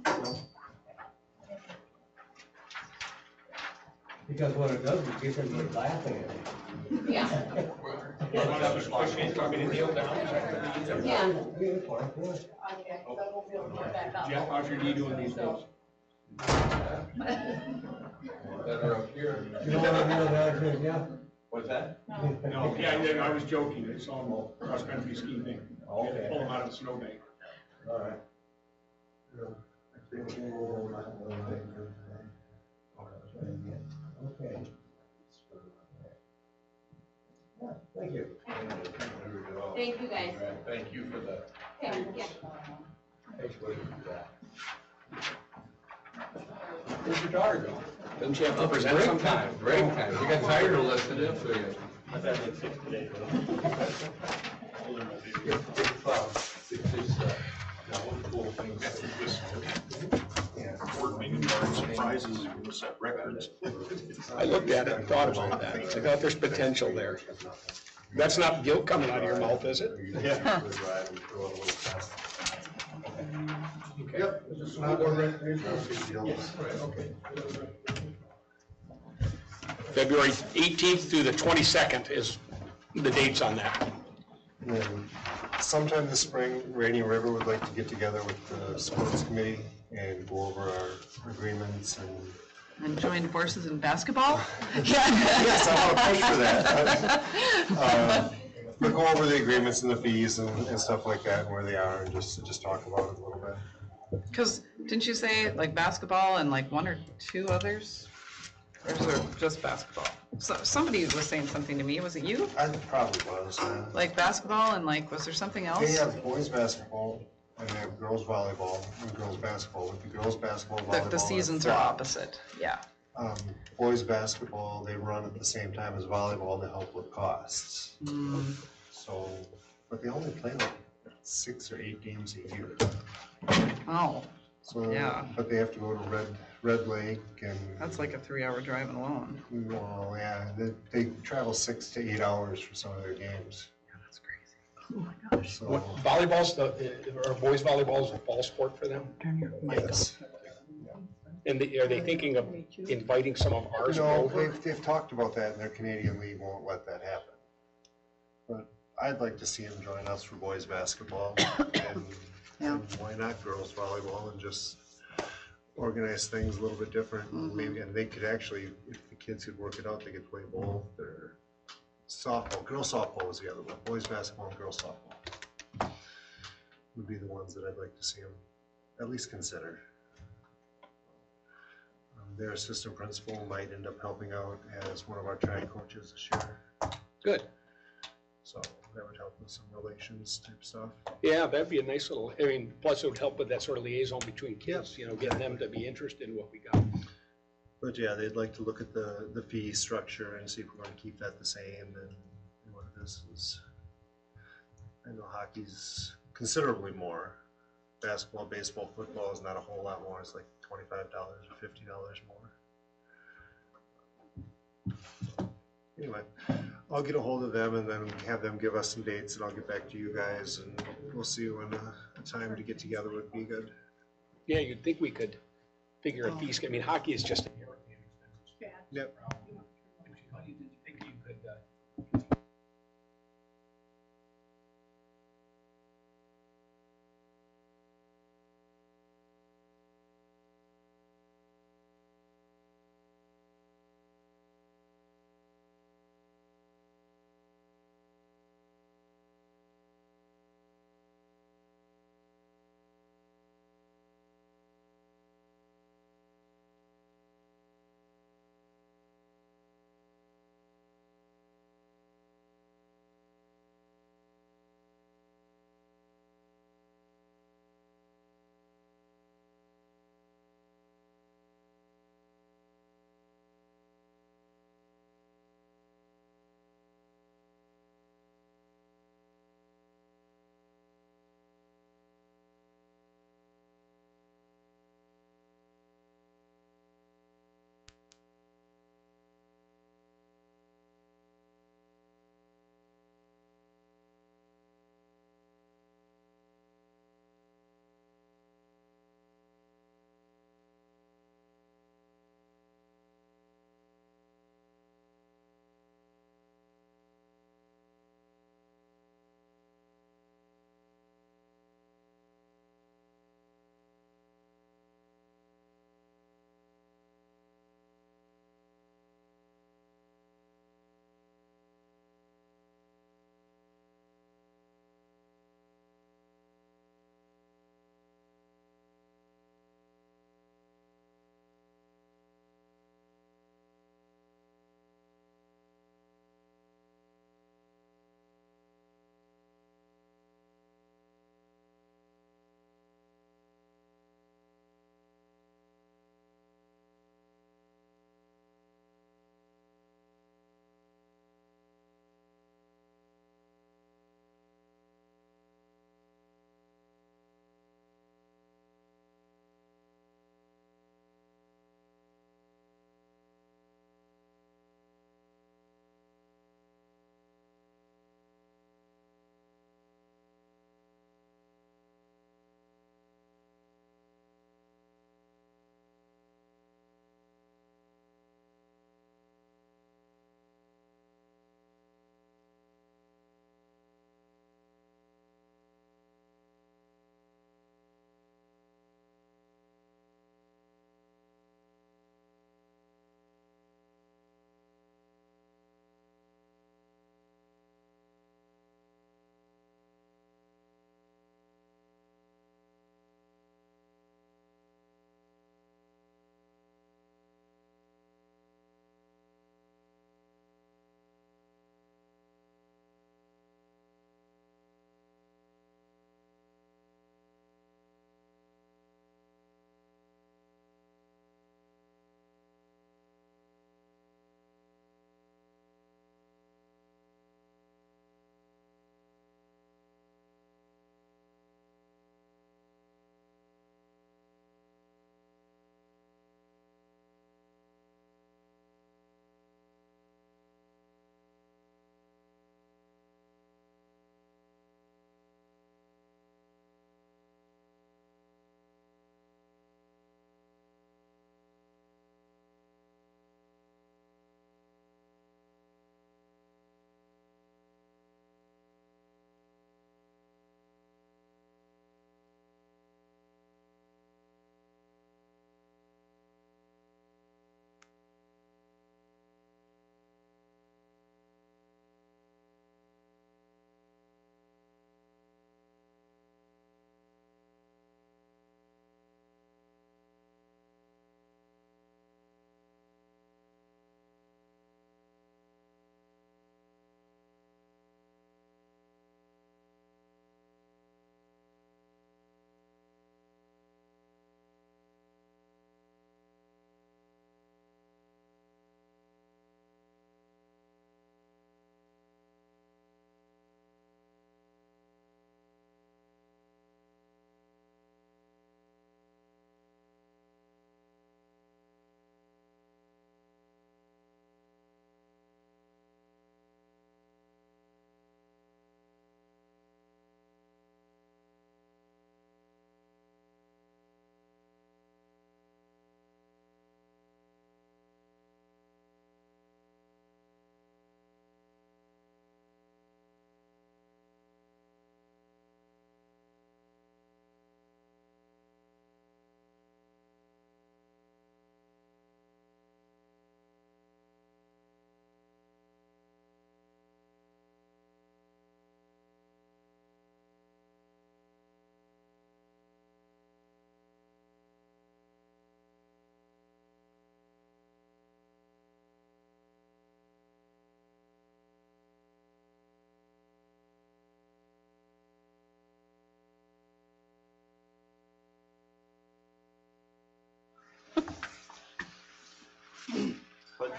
Because what it does is get everybody laughing at me. Yeah, Want me to kneel down? yeah. Yeah, fine, yeah. Jeff, how's your knee doing these days? <laughs> that are up here. You don't wanna do it yeah? What's that? No, yeah, yeah, I was joking, it's on a cross-country ski thing. Okay. Pull them out of the snowbank. All right. Okay. Yeah, thank you. Thank you, guys. Right, Thank you for the, yeah. thanks for that. Where's your daughter go? Doesn't she have to present Break sometime? time, break time. You got tired of listening to you. I've had like six today. It's just, uh, one cool thing. Board meeting card surprises, you're set records. I looked at it and thought about that. I thought there's potential there. That's not guilt coming out of your mouth, is it? Yeah. <laughs> <laughs> Yep, it's just not one recreation, no big deal. February 18th through the 22nd is the dates on that. And then sometime this spring, Rainy River would like to get together with the sports committee and go over our agreements and. And join forces in basketball? <laughs> Yes, I want to push for that. <laughs> Uh, But go over the agreements and the fees and, and stuff like that, and where they are, and just, just talk about it a little bit. Because, didn't you say like basketball and like one or two others? Or is it just basketball? So, somebody was saying something to me, was it you? I probably was, yeah. Like basketball and like, was there something else? They have boys basketball and they have girls volleyball and girls basketball. With the girls basketball, The, volleyball. the seasons are opposite, yeah. Um, boys basketball, they run at the same time as volleyball to help with costs. Mm, So, but they only play like six or eight games a year. Oh, So, Yeah. but they have to go to Red, Red Lake and. that's like a three-hour drive alone. Well, yeah, they, they travel six to eight hours for some of their games. Yeah, that's crazy. Oh my gosh. So, What, volleyball's the, uh, or boys volleyball is a fall sport for them? yes. And they- are they thinking of inviting some of ours No, over? they've, they've talked about that and their Canadian league won't let that happen. But I'd like to see him join us for boys basketball <coughs> and, Yeah. and why not girls volleyball and just organize things a little bit different. Mhm. Maybe, and they could actually, if the kids could work it out, they could play both or softball, girls softball was the other one, boys basketball and girls softball. Would be the ones that I'd like to see them at least consider. Um, Their assistant principal might end up helping out as one of our track coaches this year, Good. so that would help with some relations type stuff. Yeah, that'd be a nice little, I mean, plus it would help with that sort of liaison between kids, you know, getting them to be interested in what we got. But yeah, they'd like to look at the, the fee structure and see if we're gonna keep that the same and and what it is, is. I know hockey's considerably more. Basketball, baseball, football is not a whole lot more, it's like twenty-five dollars or fifty dollars more. Anyway, I'll get a hold of them and then have them give us some dates and I'll get back to you guys and we'll see when a, a time to get together would be good. Yeah, you'd think we could figure a oh. fee, schedule. I mean, hockey is just. Yep.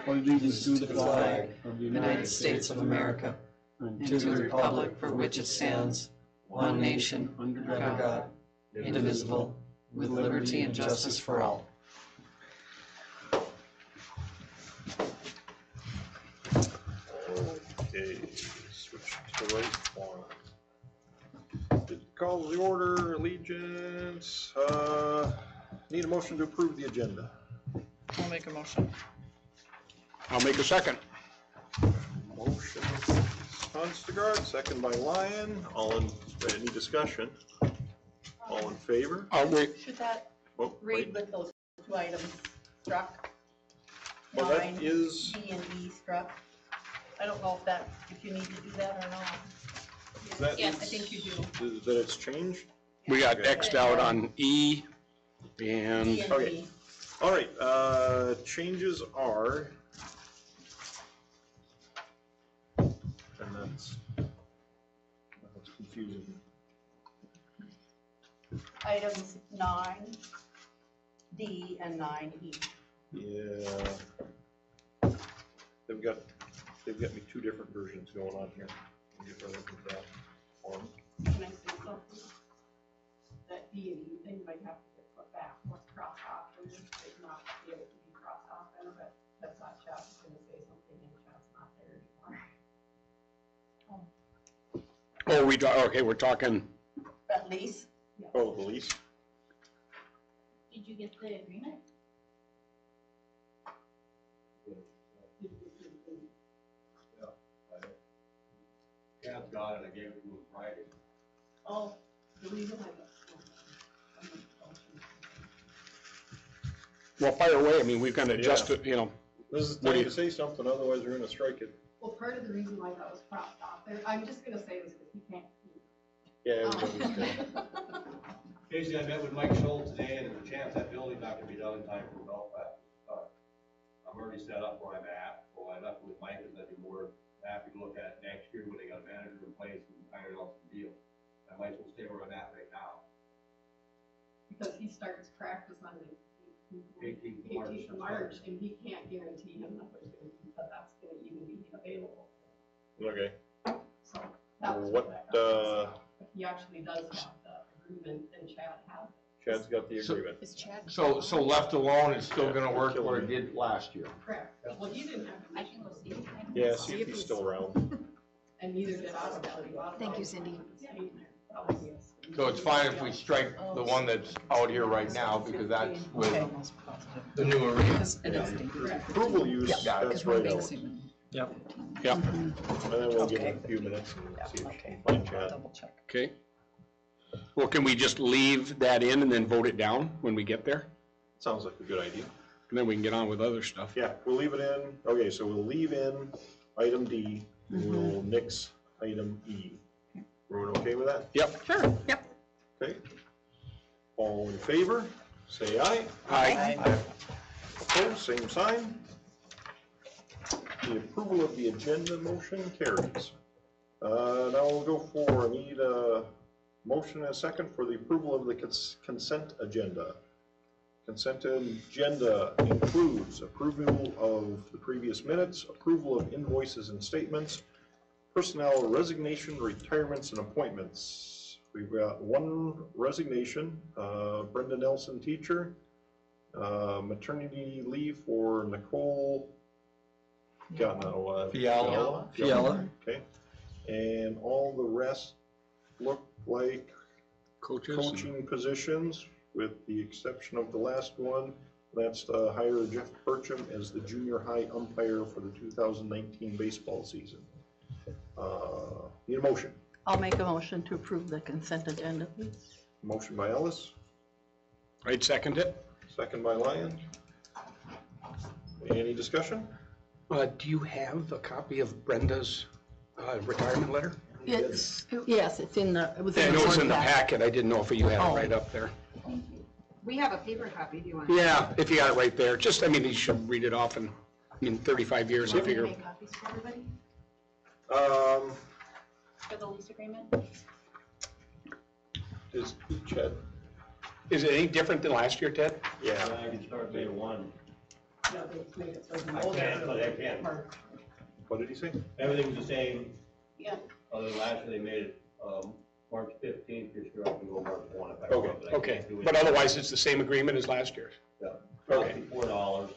Allegiance to the flag of the United States of America and to the republic for which it stands, one nation, under God, indivisible, with liberty and justice for all. Okay, switch to the right one. Did Call the order, allegiance, uh, need a motion to approve the agenda. I'll make a motion. I'll make a second. Motion, Hunstagard, second by Lyon, all in, any discussion? All in favor? I'll wait. Should that Oh, read wait, with those two items struck? well, that Nine, is, D and E struck? I don't know if that, if you need to do that or not. that Yes, I think you do. is that it's changed? We got Xed out on E and, D and Okay. E. All right, uh, changes are. That's, that's confusing. Items nine, D and nine E. Yeah. They've got, they've got me two different versions going on here. Let me get rid of that one. Can I say something? That D and E thing might have to oh, we, talk- okay, we're talking, At least, Oh, the lease? Did you get the agreement? Chad's got it, I gave it to him Friday. Oh, the reason I. well, fire away. I mean, we've got to adjust it, you know. This is What do time you- to say something, otherwise we're gonna strike it. Well, part of the reason why that was crossed off there, I'm just gonna say this because he can't. Yeah, everybody's good. <laughs> Casey, I met with Mike Scholl today, and there's a chance that building's not gonna be done in time for the Belfast. Uh, I'm already set up where I'm at, so I left with Mike, and I'd be more happy to look at it next year when they got a manager in place and iron out some deals. I might as well stay where I'm at right now. Because he starts practice on the 18th of March. eighteenth of March, and he can't guarantee him that there's gonna be, that that's gonna even be available, Okay, so. that was what, that got uh, crossed. But He actually does have the agreement, and Chad has it. Chad's got the So- agreement. Is Chad? So, so left alone, it's still gonna work where it did last year. Correct, well, he didn't have. I can go see it. Yeah, see if he's still around. And neither did Otto. Thank you, Cindy. So it's fine if we strike the one that's out here right now, because that's with the new arena. Because it is deep. Approval use, Yeah, that's right out. basing. Yep. Yeah, And then we'll give him Okay. a few minutes and see if he okay. can find Chad. Double check. okay. Well, can we just leave that in and then vote it down when we get there? Sounds like a good idea. And then we can get on with other stuff. Yeah, we'll leave it in, okay, so we'll leave in item D, and we'll nix item E. Everyone okay with that? Yep. sure, yep. Okay. All in favor, say aye. Aye. Opposed, same sign. The approval of the agenda motion carries. Uh, now we'll go for, I need a motion and a second for the approval of the cons- consent agenda. Consent agenda includes approval of the previous minutes, approval of invoices and statements, personnel resignation, retirements, and appointments. We've got one resignation, uh, Brenda Nelson, teacher, uh, maternity leave for Nicole, got now, uh. Fiala. Fiala. Okay, and all the rest look like Coaches. coaching positions, with the exception of the last one. That's to hire Jeff Burcham as the junior high umpire for the two thousand nineteen baseball season. Uh, need a motion? I'll make a motion to approve the consent agenda, please. Motion by Ellis, I'd second it. second by Lyon. Any discussion? Uh, do you have a copy of Brenda's, uh, retirement letter? It's, yes, it's in the, it was I in the. know it's board in the packet. packet. I didn't know if you had Oh. it right up there. We have a paper copy, do you want? Yeah, if you got it right there. Just, I mean, you should read it off in, mean, thirty-five years, I Want me to figure. make copies for everybody Um, for the lease agreement? is Chad? Is it any different than last year, Ted? Yeah. I can start May one. I can't, but I can. What did he say? Everything's the same. Yeah. Other than last year, they made it, um, March fifteenth, this year I can go March one if I Okay, want, but I okay, can't do it. but otherwise, it's the same agreement as last year. Yeah. Okay. Four dollars.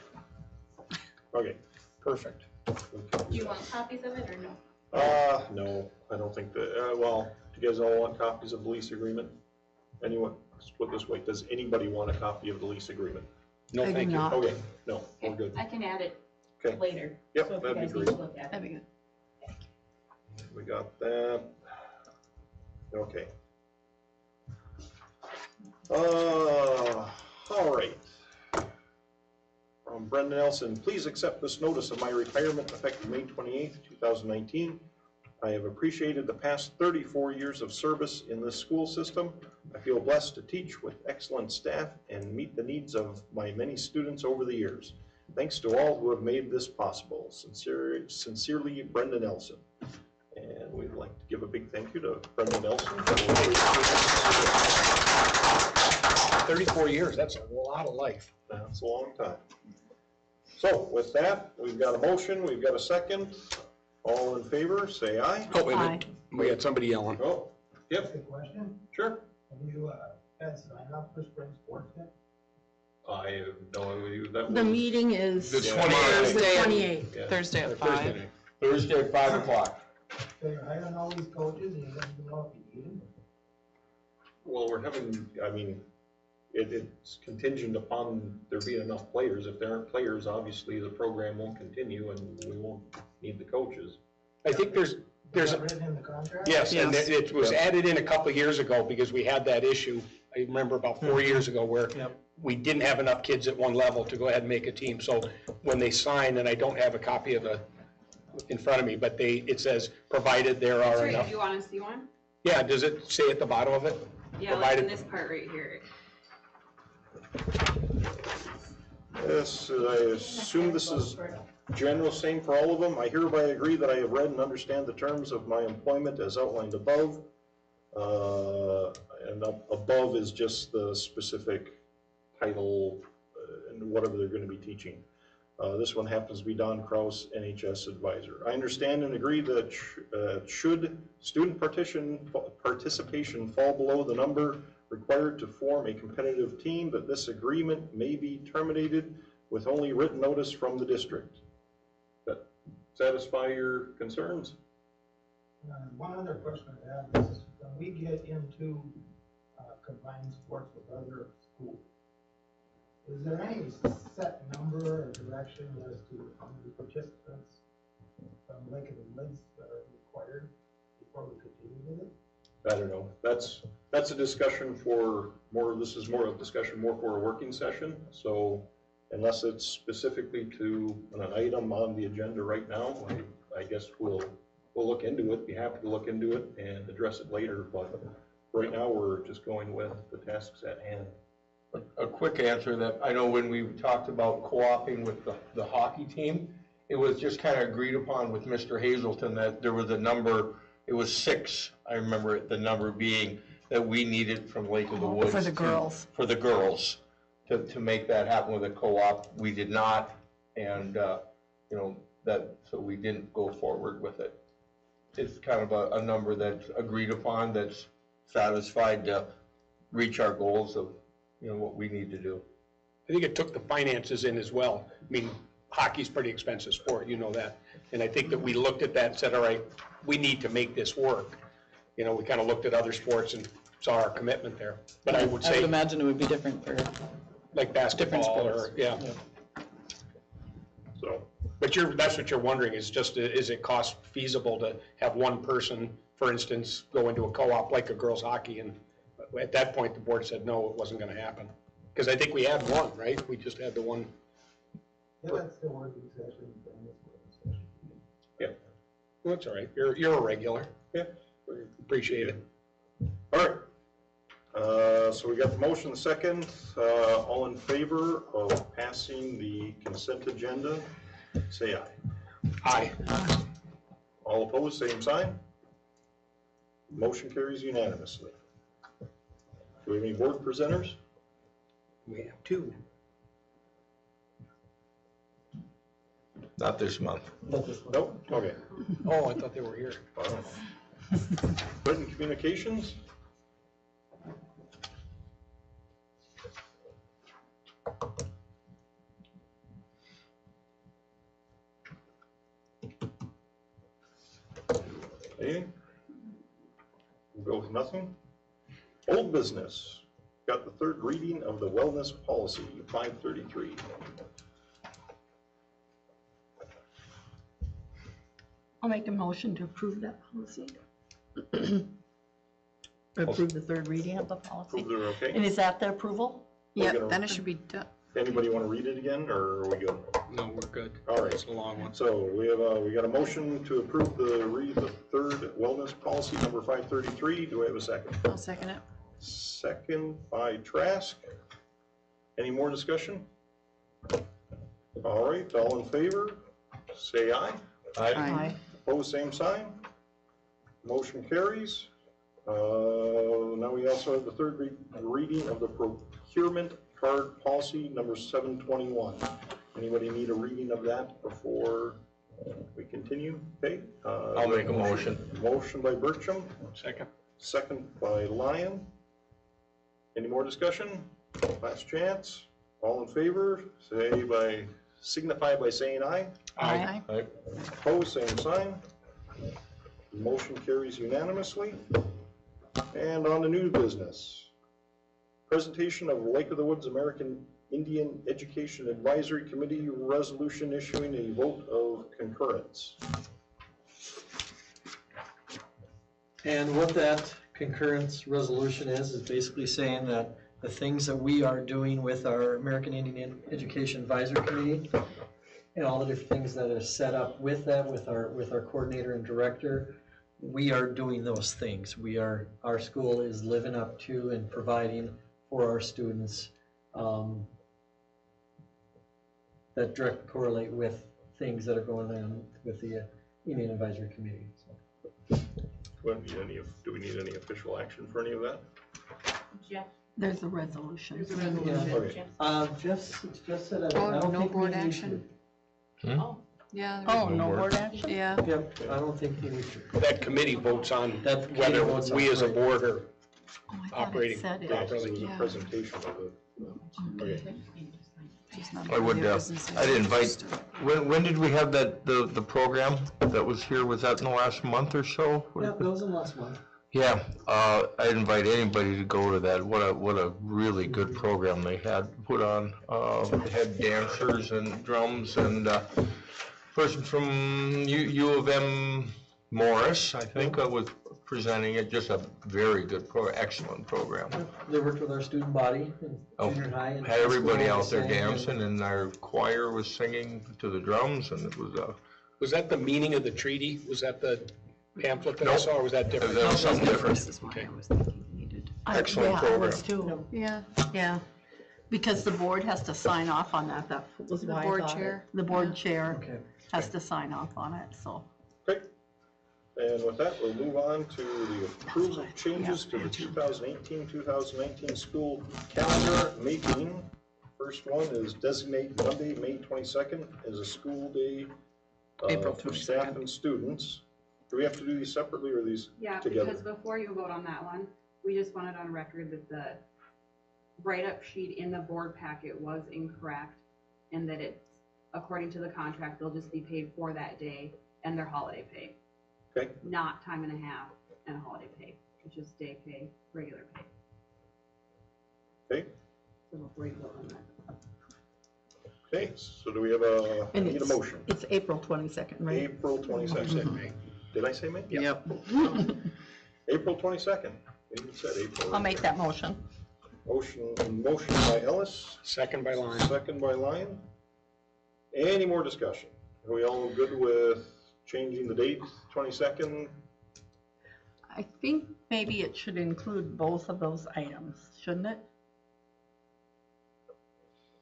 Okay. Perfect. Do you want copies of it or no? Uh, no, I don't think that, uh, well, do you guys all want copies of the lease agreement? Anyone, let's put it this way, does anybody want a copy of the lease agreement? No, I do thank you. not. Okay, no, we're good. I can add it Okay. later. Yep, So if you that'd be guys need great. look at it. That'd be good. We got that. Okay. Uh, all right. From Brenda Nelson, please accept this notice of my retirement effective May twenty-eighth, two thousand nineteen. I have appreciated the past thirty-four years of service in this school system. I feel blessed to teach with excellent staff and meet the needs of my many students over the years. Thanks to all who have made this possible. Sincerely, sincerely, Brenda Nelson. And we'd like to give a big thank you to Brenda Nelson. Thirty-four years, that's a lot of life. That's a long time. So with that, we've got a motion, we've got a second. All in favor, say aye. Oh, wait a minute, we had somebody yelling. Oh, yep, Good question. sure. Have you, uh, had sign up for spring sports yet? I don't know, that The meeting is The the 28th. Thursday at- twenty-eighth. Yeah. Thursday at five. Thursday at five o'clock. So you're hiring all these coaches and you don't know if you need them? Well, we're having, I mean, it, it's contingent upon there being enough players. If there aren't players, obviously the program won't continue and we won't need the coaches. I think there's, there's, a written in the contract? yes, and Yes. it it was added in a couple of years ago because we had that issue. I remember about four mm-hmm. years ago where Yep. we didn't have enough kids at one level to go ahead and make a team. So when they sign, and I don't have a copy of the, in front of me, but they, it says, provided there are Sorry, enough. do you want to see one? Yeah, does it say at the bottom of it? Yeah, like in Provided- this part right here. Yes, I assume this is general, same for all of them. I hereby agree that I have read and understand the terms of my employment as outlined above. Uh, And up above is just the specific title uh, and whatever they're gonna be teaching. Uh, This one happens to be Don Kraus, NHS advisor. I understand and agree that sh- uh, should student partition, participation fall below the number required to form a competitive team, but this agreement may be terminated with only written notice from the district. That satisfy your concerns? Uh, One other question I have is, when we get into uh, combined sports with other schools, is there any set number or direction as to how many participants from Lake of the Woods that are required before we continue with it? I don't know. That's, that's a discussion for more, this is more of a discussion more for a working session. So unless it's specifically to an item on the agenda right now, I, I guess we'll, we'll look into it, be happy to look into it and address it later. But right now, we're just going with the tasks at hand. A- A quick answer that, I know when we talked about co-oping with the, the hockey team, it was just kind of agreed upon with Mr. Hazelton that there was a number, it was six, I remember it, the number being that we needed from Lake of the Woods. For the to- girls. For the girls, to, to make that happen with a co-op. We did not, and, uh, you know, that, so we didn't go forward with it. It's kind of a, a number that's agreed upon, that's satisfied to reach our goals of, you know, what we need to do. I think it took the finances in as well. I mean, hockey's pretty expensive sport, you know that. And I think that we looked at that and said, all right, we need to make this work. You know, we kind of looked at other sports and saw our commitment there. But I would I would say, imagine it would be different for, like basketball or, sports. yeah. So, But you're, that's what you're wondering, is just, uh, is it cost feasible to have one person, for instance, go into a co-op like a girls' hockey? And at that point, the board said, no, it wasn't gonna happen. Because I think we had one, right? We just had the one. Yeah, that's the working session, and this working. Well, That's all right. You're, you're a regular. Yeah. Appreciate it. all right. Uh, so we got the motion, the second, uh, all in favor of passing the consent agenda, say aye. Aye. All opposed, same sign. Motion carries unanimously. Do we have any board presenters? We have two. Not this month. Not this one. Nope, okay. Oh, I thought they were here. Written communications? Anything? We'll Go with nothing? Old business, got the third reading of the wellness policy, five thirty-three. I'll make a motion to approve that policy. <clears throat> Approve the third reading of the policy. Approve they're okay? And is that the approval? We're Yep, then it should be done. Anybody want to read it again, or are we good? No, we're good. All right. It's a long one. So we have a, we got a motion to approve the read the third wellness policy number five thirty-three. Do I have a second? I'll second it. Second by Trask. Any more discussion? All right, all in favor, say aye. Aye. Opposed, same sign. Motion carries. Uh, now we also have the third re- reading of the procurement card policy number seven twenty-one. Anybody need a reading of that before we continue? Okay. uh, I'll make a motion. Motion by Bertram, Second. second by Lyon. Any more discussion? Last chance. All in favor, say by, signify by saying aye. Aye. Opposed, same sign. Motion carries unanimously. And on the new business. Presentation of Lake of the Woods American Indian Education Advisory Committee resolution issuing a vote of concurrence. And what that concurrence resolution is, is basically saying that the things that we are doing with our American Indian Education Advisory Committee and all the different things that are set up with that, with our, with our coordinator and director, we are doing those things. We are, our school is living up to and providing for our students um, that directly correlate with things that are going on with the uh, Indian Advisory Committee. So, Do we need any, do we need any official action for any of that? Jeff, There's a resolution. there's a resolution, Okay. Jeff. Uh, Jeff, Jeff said, I Oh, I don't no think we board need action? to. Oh, Yeah. Oh, no board action? Yeah. Yep, I don't think we need to. That committee votes on That committee whether votes on we as a it. board are Oh, I thought it operating said it. Yeah, 'cause it properly. was a Yeah. presentation of it. Okay. She's I would, there, uh, doesn't I'd invite, when, when did we have that, the, the program that was here? Was that in the last month or so? Yeah, that was in last month. Yeah, uh, I'd invite anybody to go to that. What a, what a really good program they had put on. Uh, they had dancers and drums and, uh, person from U, U of M Morris, I think, uh, was presenting it. Just a very good pro, excellent program. They worked with our student body in Oh, junior high. and Had everybody school out there sang and- dancing and our choir was singing to the drums and it was, uh, Was that the meaning of the treaty? Was that the pamphlet that I Nope. saw, or was that different? That was something different. This is what I was thinking needed. I- Excellent yeah, I program. was too. Yeah. Yeah, because the board has to sign off on that, that was The why I board thought it- chair. The board chair Okay. Has to sign off on it, so. Okay. And with that, we'll move on to the approval of changes to the 2018-2019 school calendar meeting. First one is designate Monday, May 22nd as a school day uh, April for staff 22nd. and students. Do we have to do these separately or these Yeah, together? because before you vote on that one, we just wanted on record that the write-up sheet in the board packet was incorrect and that it's, according to the contract, they'll just be paid for that day and their holiday pay. Okay. Not time and a half and holiday pay, which is day pay, regular pay. Okay. So before you vote on that. Okay, so do we have a, I And need a it's- motion? It's April twenty-second, right? April 22nd. Mm-hmm. Did I say May? Yep. <laughs> April 22nd. You said April. I'll make that motion. Motion, motion by Ellis, Second by Lyon. second by Lyon. Any more discussion? Are we all good with changing the date, 22nd? I think maybe it should include both of those items, shouldn't it?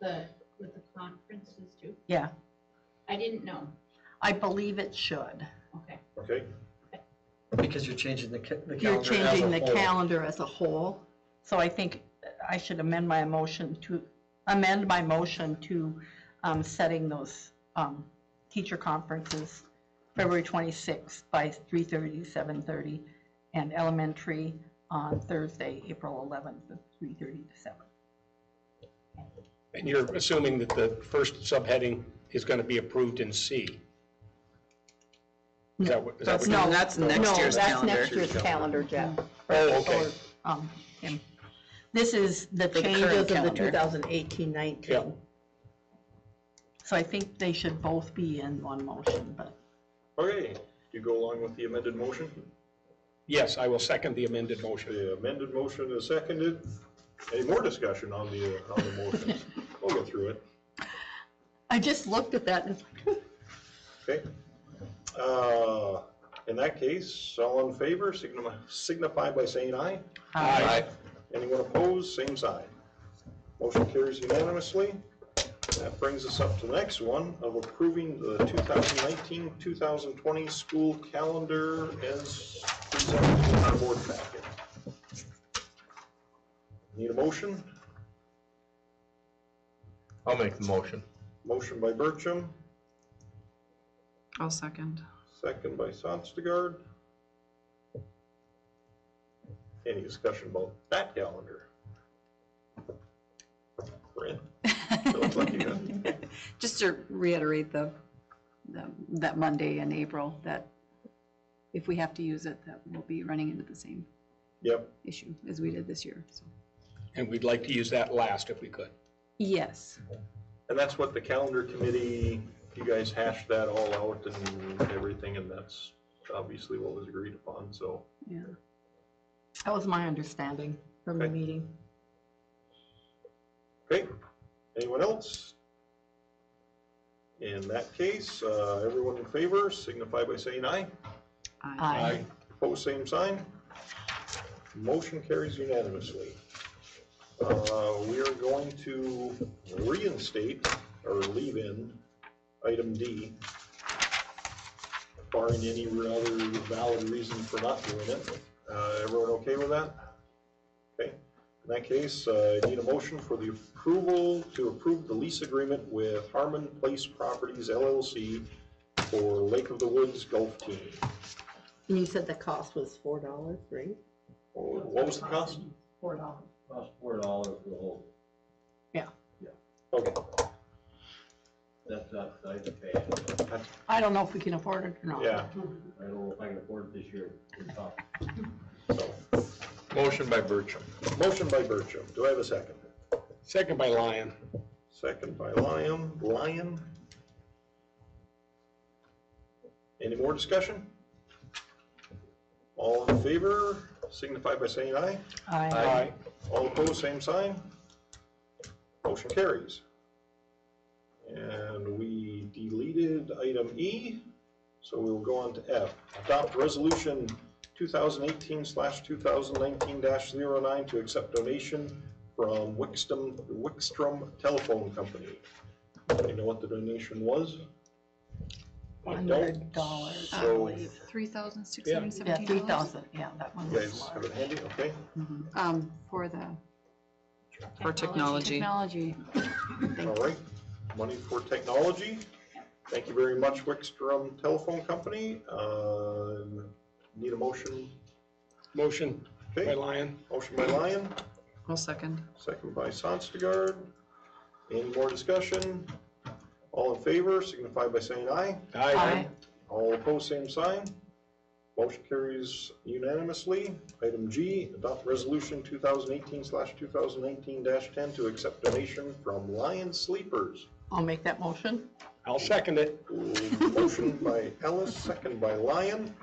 the, with the conferences too? Yeah, I didn't know, I believe it should. okay. Okay, Because you're changing the ca- the You're calendar as a changing the whole. calendar as a whole, so I think I should amend my motion to, amend my motion to um, setting those um, teacher conferences, February 26th by 3:30 to 7:30, and elementary on Thursday, April 11th, at 3:30 to 7. And you're assuming that the first subheading is going to be approved in C? Is that what, is that what? No, you're- that's next year's No, that's calendar. next year's calendar, Jeff. Oh, okay. Or, um, Kim. This is the the current changes of the calendar. 2018-19. Yeah. So I think they should both be in one motion, but Okay, do you go along with the amended motion? Yes, I will second the amended motion. The amended motion is seconded. Any more discussion on the, uh, on the motions? <laughs> We'll get through it. I just looked at that and it's like, <laughs> Okay. Uh, In that case, all in favor signify- signify by saying aye. Aye. Anyone opposed, same sign. Motion carries unanimously. That brings us up to the next one of approving the 2019-2020 school calendar as presented in our board packet. Need a motion? I'll make the motion. Motion by Bertram, I'll second. second by Sonstagard. Any discussion about that calendar? Brent? Looks <laughs> like you got- Just to reiterate the, the- that Monday in April, that if we have to use it, that we'll be running into the same Yep, issue as we did this year, so. And we'd like to use that last if we could. Yes. and that's what the calendar committee, you guys hashed that all out and everything, and that's obviously what was agreed upon, so. Yeah. that was my understanding from the Okay. meeting. Okay, anyone else? In that case, uh, everyone in favor signify by saying aye. Aye. Opposed, same sign. Motion carries unanimously. Uh, We are going to reinstate or leave in item D, barring any other valid reason for not doing it. Uh, Everyone okay with that? Okay, in that case, uh, I need a motion for the approval to approve the lease agreement with Harmon Place Properties LLC for Lake of the Woods Golf Team. And you said the cost was $4, right? What was the cost? Four dollars. Cost four dollars for the whole, Yeah. Yeah. Okay, that's outside the pay. I don't know if we can afford it or not. yeah, I don't know if I can afford it this year. It's tough. so, Motion by Bertram. motion by Bertram, do I have a second? Second by Lyon. Second by Lyon, Lyon. Any more discussion? All in favor, signify by saying aye. Aye. All opposed, same sign. Motion carries. And we deleted item E, so we will go on to F. Adopt resolution 2018 slash 2019 dash 09 to accept donation from Wixtom, Wikstrom Telephone Company. You know what the donation was? I don't. Hundred dollars, I So, believe. Three thousand six Yeah. hundred Yeah, seventeen three dollars? thousand, yeah, that one you was guys have large. it handy, okay? Um, for the For technology. technology. All right, money for technology. Thank you very much, Wikstrom Telephone Company. Um, Need a motion? Motion by Okay, Lyon. motion by Lyon, I'll second. second by Sonstagard. Any more discussion? All in favor, signify by saying aye. Aye. All opposed, same sign. Motion carries unanimously. Item G, adopt resolution 2018 slash 2019 10 to accept donation from Lion Sleepers. I'll make that motion. I'll second it. Motion by Ellis, second by Lyon.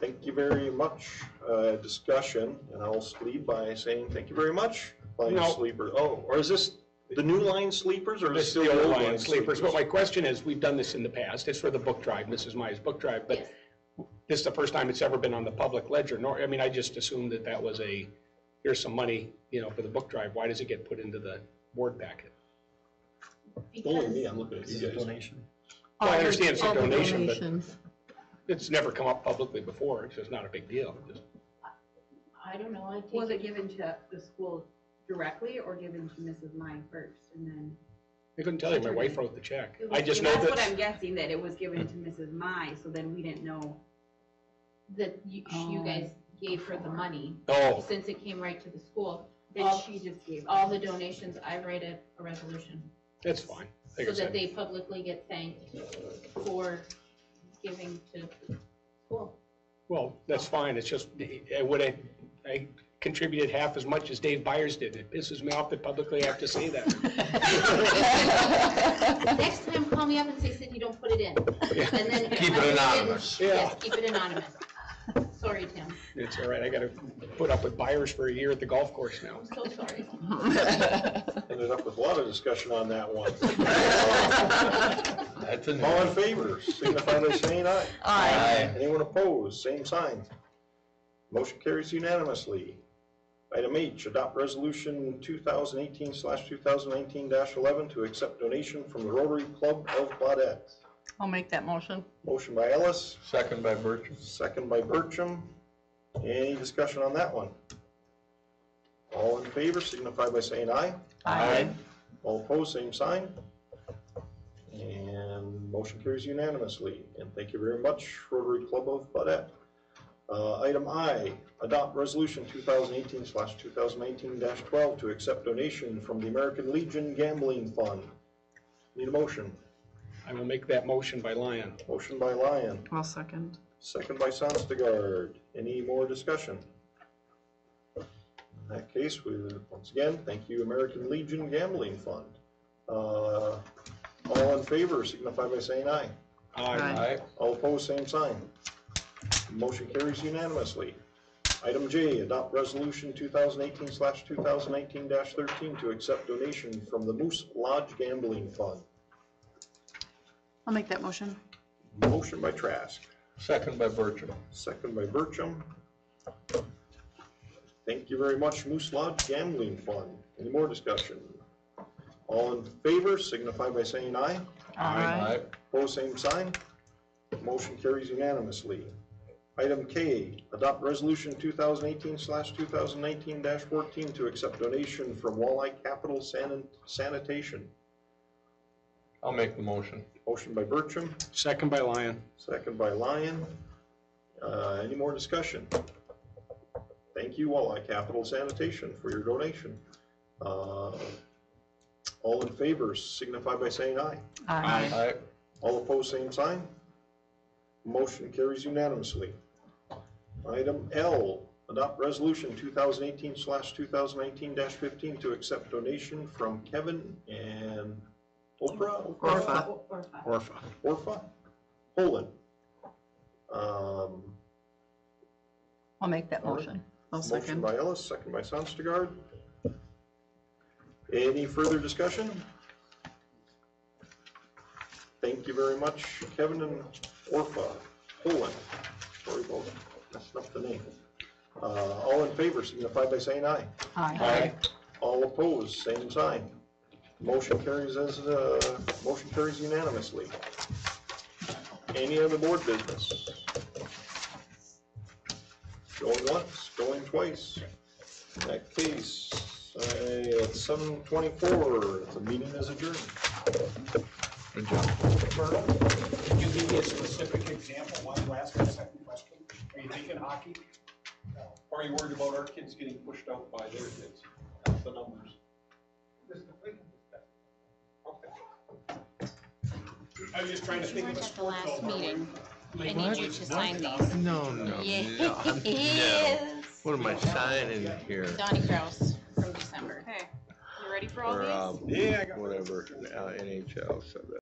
Thank you very much. Uh, Discussion, and I'll lead by saying thank you very much. Lion No. Sleeper, oh, or is this the new line Sleepers or is This it is still the old line Lion Sleepers, but my question is, we've done this in the past, it's for the book drive, Mrs. Myers' book drive, but this is the first time it's ever been on the public ledger, nor, I mean, I just assumed that that was a, here's some money, you know, for the book drive, why does it get put into the board packet? Only me, I'm looking at This you a guys. donation. Well, I understand it's a All the donation, but- donations. It's never come up publicly before, so it's not a big deal, just, I don't know, I take. Was it given to the school directly or given to Mrs. Mine first and then? I couldn't tell you, my wife wrote the check. I just And know That's what I'm guessing, that it was given to Mrs. Mai, so then we didn't know. That you, you oh. guys gave her the money, oh, since it came right to the school. Then All- she just gave. All the donations, I write a, a resolution, that's fine. Like so I that said, they publicly get thanked for giving to school. well, that's fine. It's just, I would, I, I contributed half as much as Dave Byers did. It pisses me off to publicly have to say that. <laughs> Next time, call me up and say, Cindy, don't put it in. And then. Keep it anonymous. Yes, keep it anonymous. <laughs> Sorry, Tim, It's all right. I gotta put up with Byers for a year at the golf course now. I'm so sorry. <laughs> Ended up with a lot of discussion on that one. <laughs> That's in All in favor, signify by saying aye. Aye. Anyone opposed, same sign. Motion carries unanimously. Item H, adopt resolution two thousand eighteen slash two thousand nineteen eleven to accept donation from the Rotary Club of Baudette. I'll make that motion. Motion by Ellis, Second by Bertram. second by Bertram. Any discussion on that one? All in favor, signify by saying aye. Aye. All opposed, same sign. And motion carries unanimously. And thank you very much, Rotary Club of Baudette. Uh, item I, adopt resolution two thousand eighteen slash two thousand nineteen twelve to accept donation from the American Legion Gambling Fund. Need a motion? I will make that motion by Lyon. Motion by Lyon, I'll second. second by Sonstagard. Any more discussion? In that case, we, once again, thank you, American Legion Gambling Fund. Uh, all in favor, signify by saying aye. Aye. Aye. All opposed, same sign. Motion carries unanimously. Item J, adopt resolution two thousand eighteen slash two thousand nineteen thirteen to accept donation from the Moose Lodge Gambling Fund. I'll make that motion. Motion by Trask, Second by Bertram. second by Bertram. Thank you very much, Moose Lodge Gambling Fund. Any more discussion? All in favor, signify by saying aye. Aye. Opposed, same sign. Motion carries unanimously. Item K, adopt resolution two thousand eighteen slash two thousand nineteen fourteen to accept donation from Walleye Capital San- Sanitation. I'll make the motion. Motion by Bertram, Second by Lyon. second by Lyon. Uh, any more discussion? Thank you, Walleye Capital Sanitation, for your donation. Uh, all in favor, signify by saying aye. Aye. All opposed, same sign. Motion carries unanimously. Item L, adopt resolution 2018/2019-15 to accept donation from Kevin and Oprah? Orpha. Orpha. Orpha. Orpha? Poland. Um, I'll make that motion. I'll motion second. by Ellis, second by Sonstagard. Any further discussion? Thank you very much, Kevin and Orpha, Poland. Sorry about messing up the name. Uh, all in favor, signify by saying aye. Aye. All opposed, same sign. Motion carries as, uh, motion carries unanimously. Any other board business? Going once, going twice. In that case, uh, at seven twenty-four, the meeting is adjourned. Good job. Can you give me a specific example, one last or second question? Are you thinking hockey? Or are you worried about our kids getting pushed out by their kids? That's the numbers. Okay. I was just trying to You think of weren't a at the sport. last though. meeting. I need you to sign these. No, no, no. <laughs> I'm- no. Yes. What am I signing here? Donnie Kraus from December. Okay, you ready for all For, these? um, Yeah, I got. whatever, uh, NHL, so that.